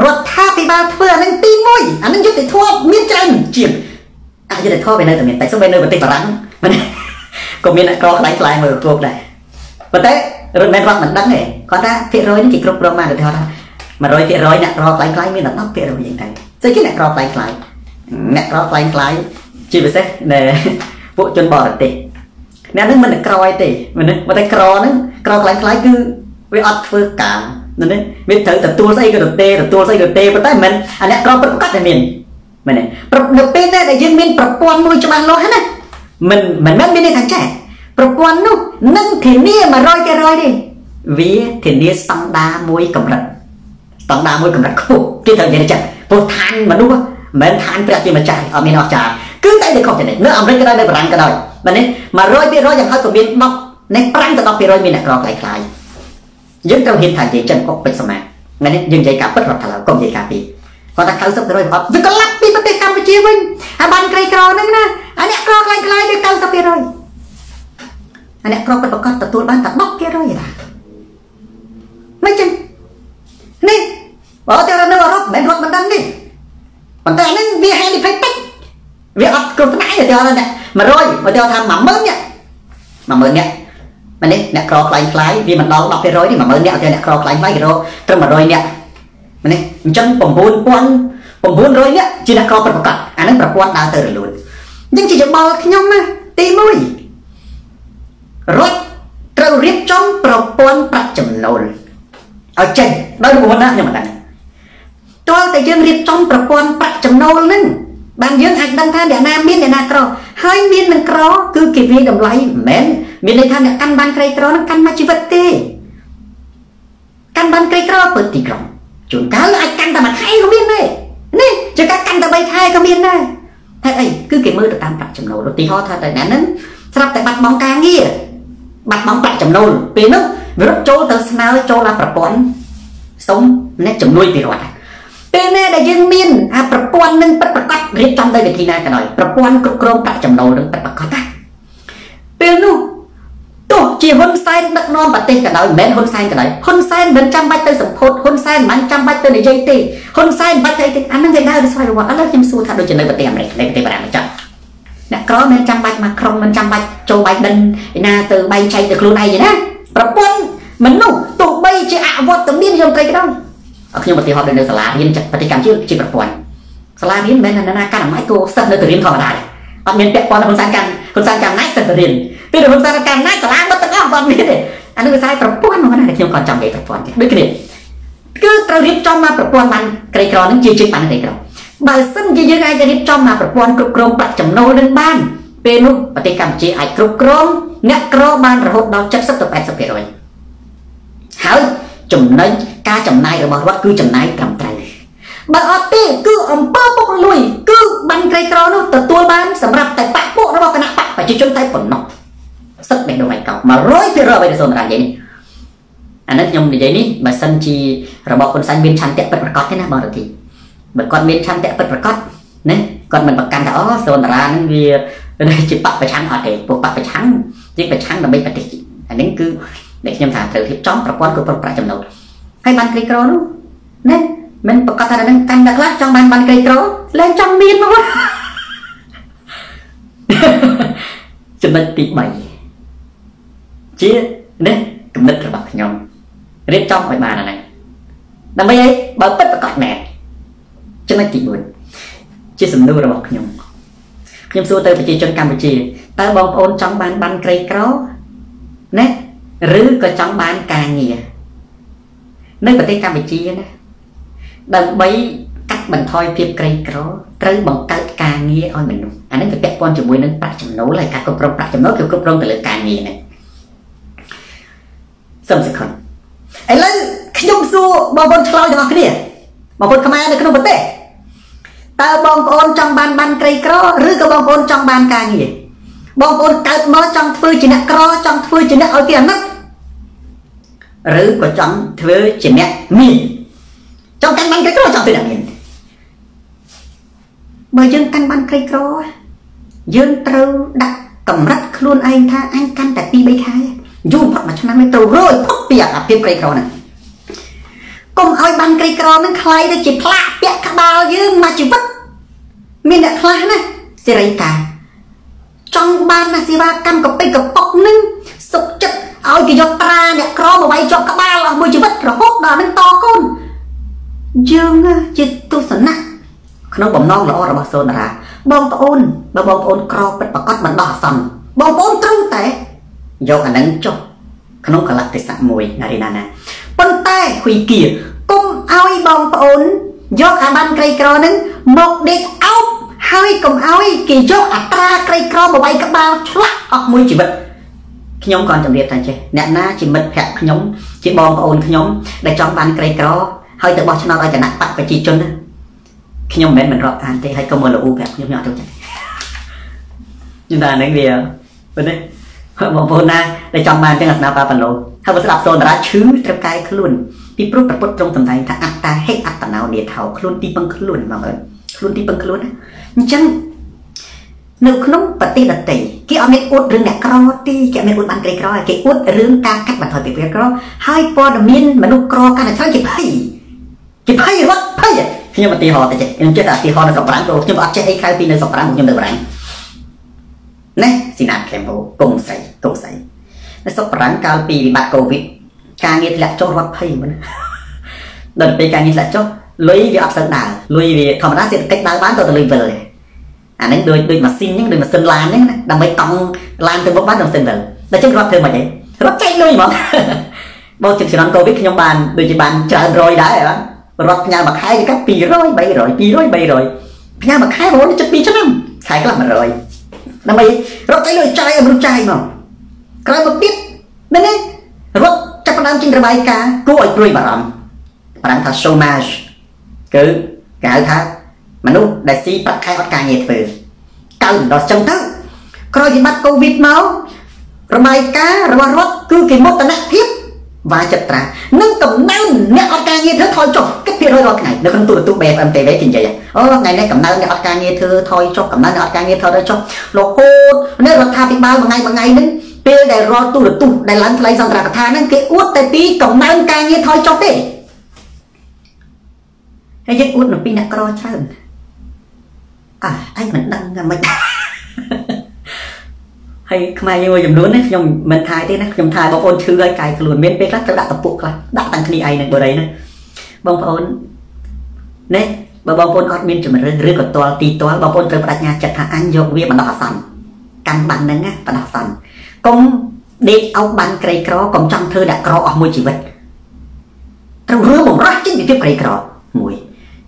រដ្ឋាភិបាលធ្វើអានឹងទី1អានឹងយុទ្ធធម៌មានច្រើនជាងអយុទ្ធធម៌វានៅតែមានតែសូម្បីនៅប្រទេសបារាំងក៏មានអ្នកក្រខ្លាំងខ្លាំងមើលគោកដែរប៉ុន្តែរដ្ឋមិនរដ្ឋមិនដឹងទេគាត់ថាភាគរយនេះគេគ្រប់គ្រងបានគេថា100%អ្នកក្រខ្លាំងខ្លាំងមានតែ10%យ៉ាងតែស្អីគេអ្នកក្រខ្លាំងខ្លាំងអ្នកក្រខ្លាំងខ្លាំងជាពិសេសនៅពួកជនបរទេសអ្នកនឹងមិនក្រយទេមែនទេមកតែក្រហ្នឹងក្រខ្លាំងខ្លាំងគឺវាអត់ធ្វើការ ណានេះវាត្រូវទទួលស្អីក៏ទៅទេទទួលស្អីក៏ទេប៉ុន្តែមិនអាអ្នកក្រពិតប្រាកដតែមានមែនទេនៅពេលដែលយើងមានប្រព័ន្ធមួយច្បាស់លាស់ណាមិនមិនមែនមានន័យថាចេះប្រព័ន្ធនោះនឹងធានា100%ទេវាធានាស្តង់ដារមួយកម្រិតស្តង់ដារមួយកម្រិតខ្ពស់គេត្រូវនិយាយចឹងព្រោះឋានមនុស្សមិនមែនឋានព្រះជាម្ចាស់អត់មានអស្ចារ្យគឺតែតែខុសចំណេះនៅអាមេរិកក៏ដោយនៅបារាំងក៏ដោយបាទនេះ100%យ៉ាងហោចក៏មាន10នេះ5ទៅ10%មានអ្នកក្រខ្លាយខ្លាយ យើងត្រូវហ៊ានថានិយាយចឹងកុកពេចសម័យថ្ងៃនេះយើងនិយាយការពិតរត់ថ្លើកុំនិយាយការពីគាត់ថា90%អត់វាក្លាប់ពីប្រទេសកម្ពុជាវិញអាបានក្រីក្រហ្នឹងណាអាអ្នកក្រខ្លាយខ្លាយវា90%អាអ្នកក្រពិតប្រកបទទួលបានតែ10%ទេតាមិនចឹងនេះបើតែនៅអឺរ៉ុបមិនរត់មិនដឹងនេះប៉ុន្តែនេះវាហានិភ័យតិចវាអត់គ្រប់ថ្នាក់ទេដល់អ្នក100បើដល់ថា10000នាក់10000នាក់ មែនទេអ្នកក្រខ្លាយខ្លាយវាមិនដល់10%ទេ10000នាក់តែអ្នកក្រខ្លាយខ្លាយគេរកត្រឹម100នាក់មែនទេអញ្ចឹង9000 900នាក់ជាអ្នកក្រពិតប្រកបអានឹងប្រព័ន្ធដើរទៅរលូនអញ្ចឹងជាយោបល់ខ្ញុំណាទី1រដ្ឋត្រូវរៀបចំប្រព័ន្ធប្រាក់ចំណូលឲ្យចេញដោយប្រព័ន្ធណាខ្ញុំមិនដឹងតើតែយើងរៀបចំប្រព័ន្ធប្រាក់ចំណូលហ្នឹង បានយើងអាចដឹងថាអ្នកណាមានអ្នកណាក្រហើយមាននឹងក្រគឺគេវាតម្លៃមិនមែនមានន័យថាអ្នកកាន់បានក្រីក្រនឹងកាន់មកជីវិតទេកាន់បានក្រីក្រពើទីក្រុងជួនកាលអាចកាន់តែមួយខែក៏មានដែរនេះជាការកាន់តែ3ខែក៏មានដែរហេតុអីគឺគេមើលទៅតាមប្រាក់ចំណូលឧទាហរណ៍ថាតែអ្នកហ្នឹងស្រាប់តែបាត់បង់ការងារបាត់បង់ប្រាក់ចំណូលពេលនោះវារត់ចូលទៅស្នើចូលလာប្រព័ន្ធសុំអ្នកជំនួយពីរដ្ឋ ពេលណាដែលយើងមានអាប្រព័ន្ធនឹងពិតប្រកបរៀបចំដោយវិធីណាក៏ដោយប្រព័ន្ធគ្រប់គ្រងប្រាក់ចំណូលនឹងពិតប្រកបណាពេលនោះទោះជាហ៊ុនសែនដឹកនាំប្រទេសក៏ដោយមិនមែនហ៊ុនសែនក៏ដោយហ៊ុនសែនមិនចាំបាច់ទៅសម្ពោធហ៊ុនសែនមិនចាំបាច់ទៅនិយាយទេហ៊ុនសែនបាច់ទៅទេអានឹងគេដើរទៅស្វែងរកឥឡូវខ្ញុំសួរថាដូចជានៅប្រទេសអាមេរិកនៅប្រទេសបារាំងមិនចាស់អ្នកក្រមិនចាំបាច់មកក្រុមមិនចាំបាច់ចូលបៃដិនឯណាទៅបែងចែកទៅខ្លួនឯងទេណាប្រព័ន្ធមនុស្សទោះបីជាអវត្តមានយមត្រីក៏ដោយ ខ្ញុំឧទាហរណ៍ដូចនៅសាលារៀនប្រទេសកម្ពុជាជាប្រព័ន្ធសាលារៀនមិនមែនណាកាន់អំណាចគោសិស្សនៅទៅរៀនធម្មតាទេអត់មានពាក់ព័ន្ធហ៊ុនសែនកាន់ហ៊ុនសែនកាន់អំណាចសិស្សទៅរៀនពីហ៊ុនសែនកាន់អំណាចសាលាបិទទាំងអស់អត់មានទេអានេះវាខ្សែប្រព័ន្ធហ្មងណាខ្ញុំគាត់ចង់និយាយប្រព័ន្ធដូចគ្នាគឺត្រូវរៀបចំមកប្រព័ន្ធបានក្រីក្រនឹងជាជិតបានក្រីក្របើសិនជាយើងអាចរៀបចំមកប្រព័ន្ធគ្រប់គ្រងប្រាក់ចំណូលនឹងបានពេលនោះប្រទេសកម្ពុជាអាចគ្រប់គ្រងអ្នកក្របានរហូតដល់70ទៅ80%ហើយ ចំណេញការចំណាយរបស់រដ្ឋគឺចំណាយត្រឹមត្រូវបើអត់ទេគឺអំពើពុករលួយគឺបាញ់ក្រីក្រនោះទទួលបានសម្រាប់តែបកពួករបស់គណៈបកប្រជាជនតែប៉ុណ្ណោះសឹកបេះដូងឯកោ100%អ្វីដែលសូមរានិយាយនេះអានេះខ្ញុំនិយាយនេះបើសិនជារបបហ៊ុនសែនមានឆន្ទៈពិតប្រាកដទេណាបងរទីបើគាត់មានឆន្ទៈពិតប្រាកដណាគាត់មិនប្រកាន់ថាអូសូនតារានឹងវាជាបកប្រឆាំងអត់ទេពួកបកប្រឆាំងជាប្រឆាំងដើម្បីប្រទេសអានេះគឺ ដែលខ្ញុំថាត្រូវរៀបចំប្រព័ន្ធគ្រប់គ្រងប្រាក់ចំណូលហើយបានក្រីក្រនោះណាមិនប្រកាសថានឹងកាន់តែខ្លះចង់បានបានក្រីក្រលែងចង់មានមកចំណុចទី3ជានេះគំនិតរបស់ខ្ញុំរៀបចំឲ្យបានអាហ្នឹងដើម្បីឲ្យបើពិតប្រកបមែនចំណុចទី4ជាសំណួររបស់ខ្ញុំខ្ញុំសួរទៅប្រជាជនកម្ពុជាតើបងប្អូនចង់បានបានក្រីក្រណា ឬក៏ចង់បានការងារនៅប្រទេសកម្ពុជាណាដើម្បីកាត់បន្ថយភាពក្រីក្រត្រូវបង្កើតការងារឲ្យមនុស្សអានេះវាពាក់ព័ន្ធជាមួយនឹងប្រាក់ចំណូលហើយការគ្រប់គ្រងប្រាក់ចំណូលគឺគ្រប់គ្រងទៅលើការងារហ្នឹងសំសិខុនឥឡូវខ្ញុំសួរបងប្អូនឆ្លើយទាំងអស់គ្នាបងប្អូនខ្មែរនៅក្នុងប្រទេសតើបងប្អូនចង់បានបានក្រីក្រឬក៏បងប្អូនចង់បានការងារបងប្អូនកើតមកចង់ធ្វើជាអ្នកក្រចង់ធ្វើជាអ្នកឲ្យគេអាណិត ឬក៏ចង់ធ្វើជាអ្នកមានចង់កាន់បានក្រីក្រចង់ធ្វើអ្នកមានបើយើងកាន់បានក្រីក្រយើងត្រូវដាក់កម្រិតខ្លួនឯងថាអញកាន់តែ2 3ខែយូរផុតមួយឆ្នាំនេះទៅរួចផុតពីអាភាពក្រីក្រហ្នឹងកុំឲ្យបានក្រីក្រហ្នឹងខ្លាយទៅជាផ្លាកពាក់ក្បាលយើងមកជីវិតមានអ្នកខ្លះណាសេរីតាចង់បានអាសេវាកម្មកពេកកប៉ុកហ្នឹងសុខចិត្ត ឲ្យគេយកត្រាអ្នកក្រមកវាយជាប់ក្បាលអស់មួយជីវិតរហូតដល់នឹងតកូនយើងជាទស្សនៈក្នុងបំណងល្អរបស់សូនរាបងប្អូនបើបងប្អូនក្រពិតប្រកបមិនដោះអាសន្នបងប្អូនត្រូវតែយកអានឹងចុះក្នុងកលៈទេសៈមួយណារីណាណាប៉ុន្តែហ៊ុយគៀគុំឲ្យបងប្អូនយកអាបានក្រីក្រនឹងមកដេកអោបហើយកុំឲ្យគេយកអត្រាក្រីក្រមកវាយក្បាលឆ្លាក់អស់មួយជីវិត ខ្ញុំក៏ជម្រាបថាចេះអ្នកណាជាមិត្តភក្តិខ្ញុំជាបងប្អូនខ្ញុំដែលចង់បានក្រីក្រហើយទៅបោះឆ្នោតឲ្យគណៈបកប្រជាជនណាខ្ញុំមិនមែនមិនរាប់អានទេហើយក៏មកលូប្រាប់ខ្ញុំខ្ញុំអត់ទៅចឹងខ្ញុំថាហ្នឹងវាប៉ុណ្ណេះបងប្អូនណាដែលចង់បានទាំងអាសនាបាបឡូហើយបើស្ដាប់សូនតារាឈឺត្រូវកាយខ្លួនពីព្រោះប្រពុតត្រង់សម្ដែងថាអត្តាហេអត្តណោនេថោខ្លួនទីពឹងខ្លួនបងប្អូនខ្លួនទីពឹងខ្លួនណាអញ្ចឹង នៅក្នុងប្រទេសដទៃគេអត់មានអួតរឿងអ្នកក្រទេគេអត់មានអួតបានក្រីក្រគេអួតរឿងការកាត់បន្ថយពីក្រីក្រហើយព័ត៌មានមនុស្សក្រកាន់តែច្រើនគេភ័យគេភ័យរត់ភ័យខ្ញុំឧទាហរណ៍តិចខ្ញុំចេះតែឧទាហរណ៍នៅស្រុកបារាំងព្រោះខ្ញុំអត់ចេះអីក្រៅពីនៅស្រុកបារាំងខ្ញុំនៅបារាំងណែស៊ីណាតខេមបូកុំស្រីកុំស្រីនៅស្រុកបារាំងកាលពីវិបត្តិកូវីដការងារធ្លាក់ចុះរត់ភ័យមែនដល់ពេលការងារធ្លាក់ចុះលុយវាអត់សូវដើរលុយវាធម្មតាសេដ្ឋកិច្ចដើរបានទៅទៅលុយវិល អាហ្នឹងដូចដូចម៉ាស៊ីនហ្នឹងដូចម៉ាស៊ីនឡានហ្នឹងណាដើម្បីតង់ឡានទៅមុខបានដល់ម៉ាស៊ីនវិលដល់ចឹងរត់ធ្វើមិនហីរត់ចែកលុយហ្មងបើជិតឆ្នាំកូវីដខ្ញុំបានដូចជាបានច្រើនរយដែរបាទរត់ផ្ញើមួយខែគេកាត់200 300 200 300ផ្ញើមួយខែរហូតចិត្ត2ឆ្នាំខែខ្លះ100ដើម្បីរត់ចែកលុយចាយឲ្យមនុស្សចាយមកក្រោយមកទៀតមែនទេរត់ចាប់ដើមចេញរបាយការណ៍គួរឲ្យព្រួយបារម្ភប្រាំថា chômage គឺគេហៅថា មនុស្សដែលស៊ីប្រាក់ខែអត់ការងារធ្វើកើនដល់ចឹងទៅក្រោយពីបាត់កូវីដមករបាយការណ៍របស់រដ្ឋគឺគេមោទនភាពវាចត្រានឹងកំណើនអ្នកអត់ការងារធ្វើថយចុះគិតភាគរយរាល់ថ្ងៃនៅក្នុងទូរទស្សន៍ BFM TV គេនិយាយអូថ្ងៃនេះកំណើនអ្នកអត់ការងារធ្វើថយចុះកំណើនអ្នកអត់ការងារថយចុះរហូតនៅរដ្ឋាភិបាលមួយថ្ងៃមួយថ្ងៃហ្នឹងពេលដែលរត់ទូរទស្សន៍ដែលឡើងថ្លៃសន្ទរកថាហ្នឹងគេអួតតែពីកំណើនការងារថយចុះទេហើយយើងអួតនៅពីអ្នកក្រច្រើន អើឯងមិនដឹងមិនហើយខ្មែរយើងមួយចំនួនណាខ្ញុំមិនថាទេណាខ្ញុំថាបងប្អូនឈឺហើយកាយខ្លួនមានពេលខ្លះត្រូវដាក់តពុកខ្លះដាក់តាំងគ្នាឯងនឹងបរិយណាបងប្អូនណែបើបងប្អូនអត់មានជំរឿនឬក៏តល់ទីតល់បងប្អូនត្រូវបដិញ្ញាចិត្តថាអញយកវាបណ្ដោះអាសន្នកាន់បានហ្នឹងណាបណ្ដោះអាសន្នកុំដេកអោបបានក្រីក្រកុំចង់ធ្វើដាក់ក្រអស់មួយជីវិតត្រូវរើបំរាស់ចេញពីភាពក្រីក្រមួយ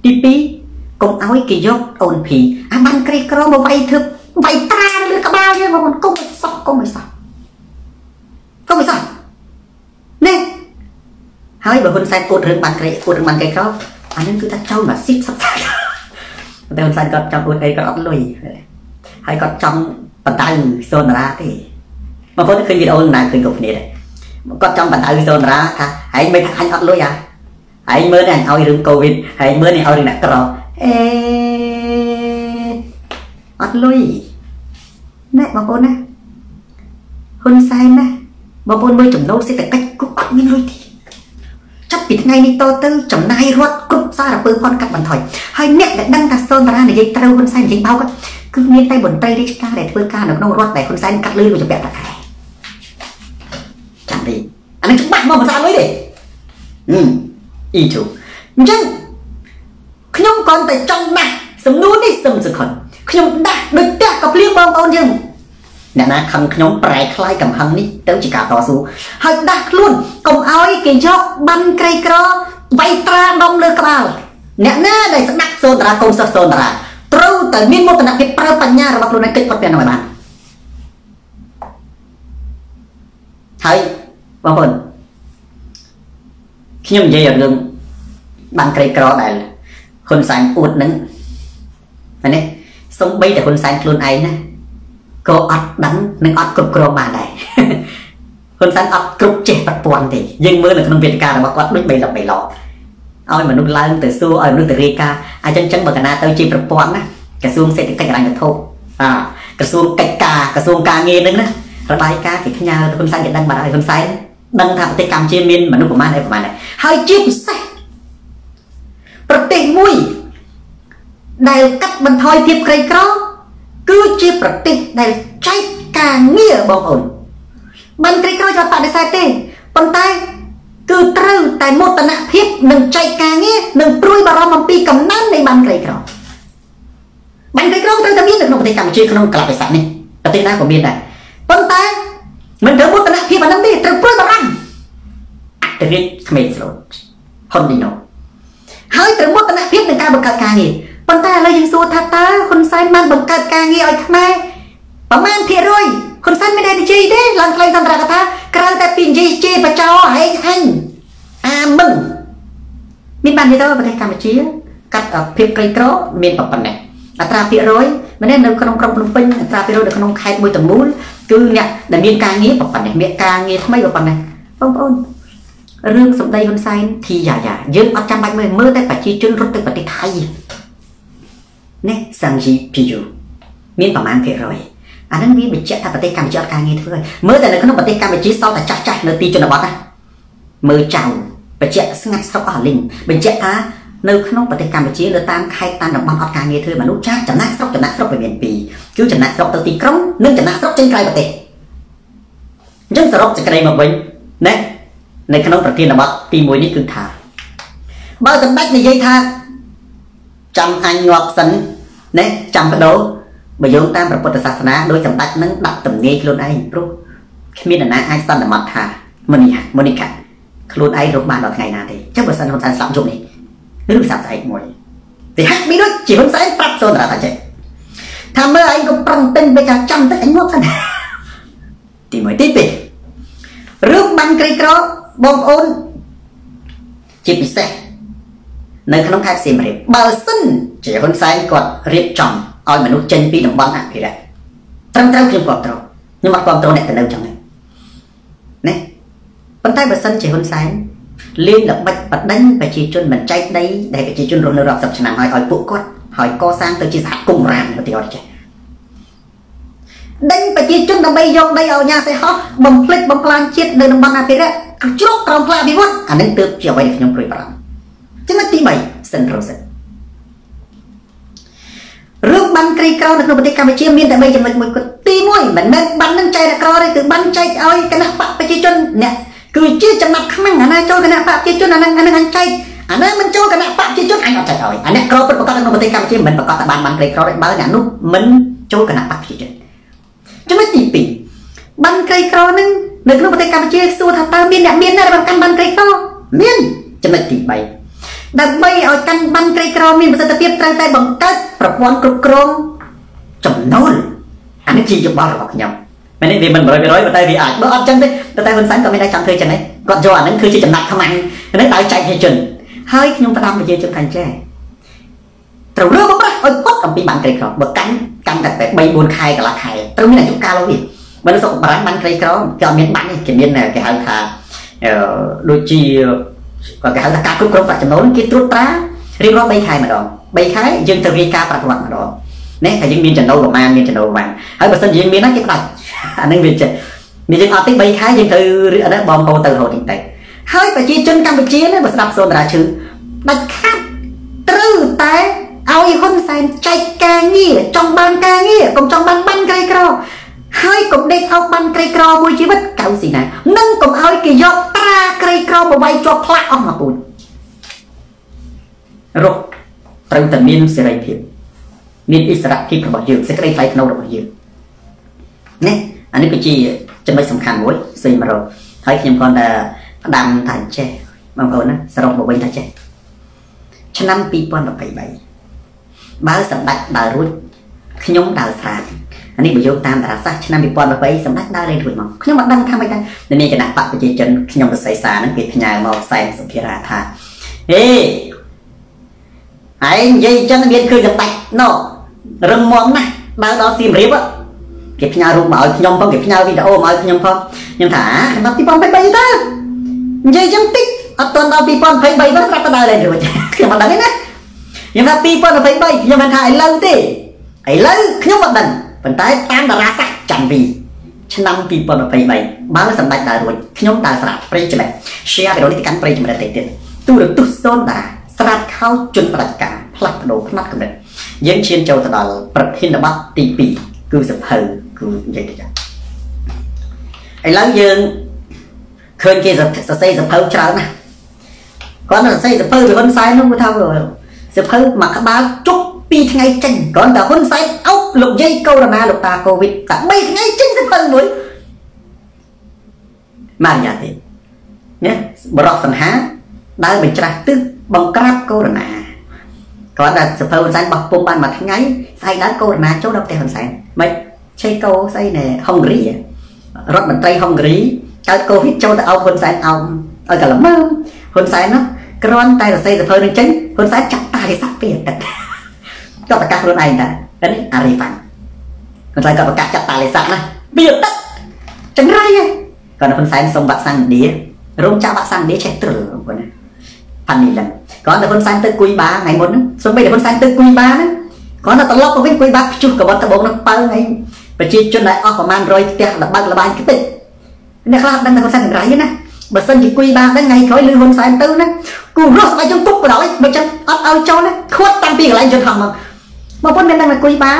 ទី2 កុំឲ្យគេយកអូនភីអាបានក្រីក្រមកវាយធ្វើវាយត្រាលើក្បាលយើងបងប្អូនកុំឲ្យសោះកុំឲ្យសោះកុំឲ្យសោះណែហើយបើហ៊ុនសែនអួតរឿងបានក្រីអួតរឿងបានក្រីក្រអានឹងគឺថាចោលមកស៊ីបសឹកតែហ៊ុនសែនគាត់ចង់អួតអីគាត់អត់លុយហើយគាត់ចង់បដៅសូនរាទេបងប្អូនឃើញវីដេអូណាឃើញគ្រប់គ្នាដែរគាត់ចង់បដៅសូនរាថាហែងមិនថាអញអត់លុយអាហែងមើលតែអញឲ្យរឿងកូវីដហែងមើលនេះឲ្យរឿងអ្នកក្រ អេអត់លុយណែបងប្អូនណាហ៊ុនសែនណាបងប្អូនមើលចំណូលសេដ្ឋកិច្ចគាត់អត់មានលុយទេចាប់ពីថ្ងៃនេះតទៅចំណាយរត់គ្រប់សារពើផនកាត់បន្ថយហើយអ្នកដែលដឹងថាសូនតារានិយាយត្រូវហ៊ុនសែននិយាយបោកគឺមានតែបន្ត្រីរាជការដែលធ្វើការនៅក្នុងរដ្ឋដែលហ៊ុនសែនកាត់លុយមួយចម្ពាក់ប្រខែចាំទីអានេះច្បាស់មកមិនស្អាតលុយទេហឹមអ៊ីជូអញ្ចឹងខ្ញុំ គ្រាន់តែចង់ដាស់សំណួរនេះសឹមសង្ឃឹមខ្ញុំដាស់ដូចតែក៏ព្រៀងបងប្អូនយើងអ្នកណាខឹងខ្ញុំប្រែខ្លាយកំហឹងនេះទៅជាការតស៊ូហើយដាស់ខ្លួនកុំឲ្យគេយកបានក្រីក្រវៃត្រាដុំលើក្បាលអ្នកណាដែលស្ដាប់សូនតារាកូនសិស្សសូនតារាត្រូវតែមានមោទនភាពប្រើបញ្ញារបស់ខ្លួនឯងគិតផុតពីនោះឲ្យបានហើយបងប្អូនខ្ញុំនិយាយរឿងបានក្រីក្រដែល ហ៊ុនសែនអួតនឹងណាសំបីតែហ៊ុនសែនខ្លួនឯងណាក៏អត់ដឹងនិងអត់គ្រប់គ្រងបានដែរហ៊ុនសែនអត់គ្រប់ចេះប្រព័ន្ធទេយើងមើលនៅក្នុងវេទិការបស់គាត់ដូចបីលបបីលបឲ្យមនុស្សឡើងទៅសួរឲ្យមនុស្សទៅរាយការណ៍អញ្ចឹងចឹងបើកណាទៅជាប្រព័ន្ធណាក្រសួងសេដ្ឋកិច្ចរញ្ញវត្ថុអាក្រសួងកិច្ចការក្រសួងការងារហ្នឹងណារបាយការណ៍គេផ្ញើទៅហ៊ុនសែនគេដឹងបាត់ហើយហ៊ុនសែនដឹងថាប្រទេសកម្ពុជាមានមនុស្សប្រមាណអីប្រមាណដែរហើយជាពិសេស ប្រទេសមួយដែលកាត់បន្ថយភាពក្រីក្រ គឺជាប្រទេសដែលចែកការងារបងប្អូនមិនក្រីក្រជាប់បដិសេធទេប៉ុន្តែគឺត្រូវតែមោទនភាពនឹងចែកការងារនឹងព្រួយបារម្ភអំពីកំណើននៃបានក្រីក្របានក្រីក្រត្រូវតែមាននៅក្នុងប្រទេសកម្ពុជាក្នុងកលបិសានេះប្រទេសណាក៏មានដែរប៉ុន្តែមិនត្រូវមោទនភាពអានឹងទេត្រូវព្រួយបារម្ភអតិរិទ្ធក្មេងស្លូតហ៊ុនឌីណូ ហើយត្រូវមោទនភាពនឹងការបង្កើតការងារប៉ុន្តែឥឡូវយើងសួរថាតើហ៊ុនសែនបានបង្កើតការងារឲ្យខ្មែរប្រមាណភាគរយហ៊ុនសែនមិនដែលនិយាយទេឡើងថ្លែងសន្ទរកថាក្រៅតែពីនិយាយជេរបចោហែងអញអាមឹងមានបាននិយាយទៅប្រទេសកម្ពុជា កាត់ភាពក្រីក្រមានប៉ុណ្ណេះអត្រាភាគរយមិននៅក្នុងក្រុងភ្នំពេញអត្រាភាគរយនៅក្នុងខេត្តមួយទាំងមូលគឺអ្នកដែលមានការងារប៉ុណ្ណេះមានការងារថ្មីប៉ុណ្ណេះបងប្អូន រឿងសម្ដីហ៊ុនសែនធីយ៉ាយ៉ាយើងអត់ចាំបាច់មើលមើលតែប្រជាជនរត់ទៅប្រទេសថៃនេះសាំជីពីយូមានប្រមាណភាគរយអានឹងវាបញ្ជាក់ថាប្រទេសកម្ពុជាអត់ការងារធ្វើហើយមើលតែនៅក្នុងប្រទេសកម្ពុជាសល់តែចាស់ចាស់នៅទីជនបទណាមើលចៅបញ្ជាក់ស្ងាត់ស្រុកអស់លីងបញ្ជាក់ថានៅក្នុងប្រទេសកម្ពុជានៅតាមខេត្តតាមតំបន់អត់ការងារធ្វើមនុស្សចាស់ចំណាក់ស្រុកចំណាក់ស្រុកវាមានពីរគឺចំណាក់ស្រុកទៅទីក្រុងនិងចំណាក់ស្រុកចេញក្រៅប្រទេសអញ្ចឹងសរុបសេចក្តីមកវិញណា នៅក្នុងប្រធានបទទី1នេះគឺថាបើសម្ដេចនិយាយថាចាំអញងាប់សិនណាចាំបដោបើយោងតាមព្រះពុទ្ធសាសនាដោយសម្ដេចនឹងដាក់ទំនាយខ្លួនឯងព្រោះគ្មានអ្នកណាអាចសន្មត់ថាមុនីមុនីកាខ្លួនឯងរកបានដល់ថ្ងៃណាទេចុះបើសិនហ៊ុនសែនស្លាប់យប់នេះឬស្លាប់ស្អែកមួយទីហាក់មានដូចជាហ៊ុនសែនប្រាប់សូនតាថាចេះថាមើលឯងក៏ប្រឹងទិញពេលថាចាំតែអញងាប់សិនទី1ទី2រឿងបាញ់ក្រីក្រ បងប្អូនជាពិសេសនៅក្នុងខេត្តសៀមរាបបើសិនជាហ៊ុនសែនគាត់រៀបចំឲ្យមនុស្សចេញពីតំបន់អភិរក្សត្រឹមត្រូវខ្ញុំគ្រប់គ្រងខ្ញុំអត់គ្រប់គ្រងអ្នកទៅនៅចឹងទេណាប៉ុន្តែបើសិនជាហ៊ុនសែនលេងល្បិចបដិញប្រជាជនមិនចែកដីដែលប្រជាជនរស់នៅរាប់សិបឆ្នាំហើយឲ្យពួកគាត់ហើយកសាងទៅជាសហគមន៍រានប្រទេសអត់ចេះ ដេញប្រជាជនដើម្បីយកដីឲ្យញ៉ាសេហោះបំភ្លេចបំផ្លាញជាតិនៅតំបន់អភិរក្សជ្រោកក្រោមផ្លាកអភិវឌ្ឍអានឹងទើបជាអ្វីដែលខ្ញុំព្រួយបារម្ភចំណុចទី3សិនប្រូសិនរឿងបានក្រីក្រនៅក្នុងប្រទេសកម្ពុជាមានតែ3ចំណុចមួយគត់ទី1មិនមែនបាននឹងចែកក្រទេគឺបានចែកឲ្យគណៈបកប្រជាជនអ្នកគឺជាចំណាប់ខ្មាំងអាណាចូលគណៈបកប្រជាជនអានឹងអានឹងអញចែកអានេះមិនចូលគណៈបកប្រជាជនអញអត់ចែកឲ្យអានេះក្រពិតប្រកបក្នុងប្រទេសកម្ពុជាមិនប្រកបតែបានបានក្រីក្រទេបើអ្នកនោះមិនចូលគណៈបកប្រជាជន ចំណុចទី2បានក្រីក្រនឹងនៅក្នុងប្រទេសកម្ពុជាសួរថាតើមានអ្នកមានណាដែលកាន់បានក្រីក្រមានចំណុចទី3ដើម្បីឲ្យកាន់បានក្រីក្រមានប្រសិទ្ធភាពត្រូវតែបង្កើតប្រព័ន្ធគ្រប់គ្រងចំណូលអានេះជាយោបល់របស់ខ្ញុំមែនទេវាមិន100%ប៉ុន្តែវាអាចបើអត់ចឹងទេប៉ុន្តែហ៊ុនសែនក៏មានតែចង់ធ្វើចឹងដែរគាត់យកអាហ្នឹងគឺជាចំណាត់ខ្មាំងនេះដោយចែកជាជនហើយខ្ញុំផ្ដាំប្រជាជនថាចេះ ត្រូវរើបំប្រាស់ឲ្យផុតអំពីបានក្រីក្របើកាន់កាន់តែ3 4ខែកន្លះខែត្រូវមានអាយុកាលរបស់វាបើនៅស្រុកបារាំងបានក្រីក្រគេអត់មានបាត់ទេគេមានគេហៅថាអឺដូចជាគាត់គេហៅថាការគ្រប់គ្រងប្រាក់ចំណូលគេត្រួតត្រារៀងរាល់3ខែម្ដង3ខែយើងទៅរាយការណ៍ប្រវត្តិម្ដងនេះថាយើងមានចំណូលប្រមាណមានចំណូលប្រមាណហើយបើសិនជាយើងមានណាគេផ្ដាច់អានឹងវាចេះមានយើងអត់ទេ3ខែយើងទៅអានេះបងប្អូនទៅរហូតតិចតិចហើយប្រជាជនកម្ពុជានេះបើស្ដាប់សូនតារាឈឺដាច់ខាត់ត្រូវតែ ឲ្យហ៊ុនសែនចែកការងារចង់បានការងារកុំចង់បានបានក្រីក្រហើយកុំដេកអោបបានក្រីក្រមួយជីវិតកៅស៊ីណានឹងកុំឲ្យគេយកត្រាក្រីក្រមកវាយជាប់ផ្លាក់អស់មកពូជរកត្រូវតែមានសេរីភាពមានអិសរភាពរបស់យើងសេចក្តីថ្លៃថ្នូររបស់យើងនេះអានេះគឺជាចំណុចសំខាន់មួយស្អីមករកហើយខ្ញុំគាត់តែផ្ដាំថាចេះបងប្អូនណាសរុបមកវិញថាចេះឆ្នាំ2023 បើសម្ដេចដើររួចខ្ញុំដើរស្រាតអានេះបើយកតាមតារាសាស្ត្រឆ្នាំ2023សម្ដេចដើរលេងរួចមកខ្ញុំមិនដឹងថាម៉េចដែរនាគណៈបកប្រជាជនខ្ញុំរស័យសាហ្នឹងគេផ្ញើមកសែនសុភារាថាហេឯងនិយាយអញ្ចឹងមានឃើញសម្ដេចណោរឹងមាំណាស់ដើរដល់សៀមរាបគេផ្ញើរូបមកឲ្យខ្ញុំផងគេផ្ញើវីដេអូមកឲ្យខ្ញុំផងខ្ញុំថាដល់2023ទៅនិយាយអញ្ចឹងតិចអត់ទាន់ដល់2023ទៅស្រាប់តែដើរលេងរួចខ្ញុំមិនដឹងទេណា ខ្ញុំថា2023ខ្ញុំមិនថាឥឡូវទេឥឡូវខ្ញុំមិនដឹងប៉ុន្តែតាមតារាសាស្ត្រច័ន្ទវីឆ្នាំ2023បើសម្ដេចដើររួចខ្ញុំដើរស្រាប់ព្រៃចំណេះ share វីដេអូនេះទៅកាន់ព្រៃចំណេះតិចទៀតទូរទស្សន៍សូនតាស្រាប់ខោជនបដិការផ្លាស់ប្ដូរផ្នែកកំណត់យើងឈានចូលទៅដល់ប្រធានបទទី2គឺសភៅគឺនិយាយទៅចាឥឡូវយើងឃើញគេសរសេរសភៅច្រើនណាស់គាត់សរសេរសភៅពីហ៊ុនសែននោះគាត់ថា សភៅមួយក្បាលជប់2ថ្ងៃចេញគ្រាន់តែហ៊ុនសែនអុកលោកយាយកូវីដលោកតាកូវីដតែ3ថ្ងៃចេញសភៅមួយមកយ៉ាទេណាបរោះសង្ហាដើរបញ្ច្រាស់ទឹកបង្ក្រាបកូវីដគ្រាន់តែសភៅហ៊ុនសែនបោះពុំបានមួយថ្ងៃស្អែកឡើងកូវីដចូលដល់ផ្ទះហ៊ុនសែនមិនឆេកូស្អីណែហុងគ្រីរដ្ឋមន្ត្រីហុងគ្រីកើតកូវីដចូលទៅអោបហ៊ុនសែនអោបឲ្យកលមើហ៊ុនសែននោះគ្រាន់តែរសេសភៅនឹងចេញហ៊ុនសែនចាក់តា រិស័កពីអតីតគាត់ប្រកាសខ្លួនឯងតានេះអារីហ្វាំងគាត់តែគាត់ប្រកាសចាក់តារិស័កណាពីអតីតចង្រៃគាត់ហ៊ុនសែនសុំវ៉ាក់សាំងឥណ្ឌារោងចក្រវ៉ាក់សាំងឥណ្ឌាឆេះទ្រុលគាត់ណាផានីឡឹងគាត់តែហ៊ុនសែនទៅគួយបាថ្ងៃមុនហ្នឹងសូម្បីតែហ៊ុនសែនទៅគួយបាហ្នឹងគាត់តែត្រឡប់ទៅវិញគួយបាភ្ជុះកវត្តដបងនឹងបើថ្ងៃប្រជាជនដែលអស់ប្រមាណ100ផ្ទះលបើកលបាញខ្ទេចអ្នកខ្លះដឹងតែហ៊ុនសែនចង្រៃណា បើសិនជាគួយបាហ្នឹងថ្ងៃក្រោយលឺហ៊ុនសែនទៅណាគូរស់ស្បែកជុំទុកបដ ாய் បើចឹងអត់ឲ្យចូលណាខួតតាំងពីកន្លែងយន្តហោះមកបងប្អូនមានដឹងតែគួយបា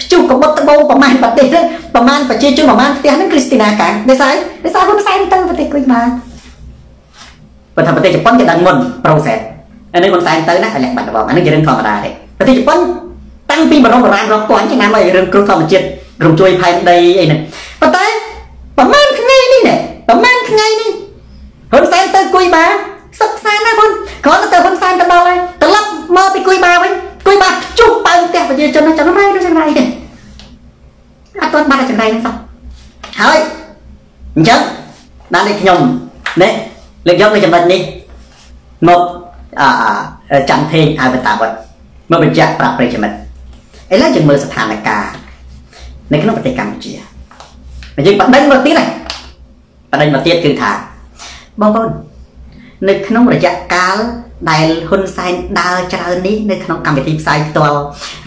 ភ្ជុះកបុតដបងប្រមាណប្រទេសទេប្រមាណប្រជាជនប្រមាណផ្ទះហ្នឹងគ្រីស្ទីណាកាំងដោយសារដោយសារហ៊ុនសែនទៅប្រទេសគួយបាបើថាប្រទេសជប៉ុនគេដឹងមុនប្រូសែសអានេះហ៊ុនសែនទៅណាឲ្យលះបាត់ដបងអានេះជារឿងធម្មតាទេប្រទេសជប៉ុនតាំងពីបរមបុរាណរាប់ពាន់ឆ្នាំហើយរឿងគ្រោះធម្មជាតិរំជួយផែនដីអីហ្នឹងប៉ុន្តែប្រហែលថ្ងៃនេះណែប្រហែលថ្ងៃនេះ ហ៊ុនសែនទៅគួយបាសិក្សាណាហ៊ុនគ្រាន់តែហ៊ុនសែនទៅដល់ហើយត្រឡប់មកពីគួយបាវិញគួយបាជុះបើផ្ទះប្រជាជនចង្រៃទៅចង្រៃអត់ទាន់បានចង្រៃហ្នឹងសោះហើយអញ្ចឹងបាននេះខ្ញុំនេះលើកយកនៅចំណុចនេះមកអចាំភេងអវតាវត្តមកបញ្ជាក់ប្រាប់ប្រិយមិត្តឥឡូវយើងមើលស្ថានភាពនៅក្នុងប្រទេសកម្ពុជាយើងបដិញមកទៀតហើយបដិញមកទៀតគឺថា បងប្អូននៅក្នុងរយៈកាលដែលហ៊ុនសែនដើរច្រើននេះនៅក្នុងកម្មវិធីផ្សាយផ្ទាល់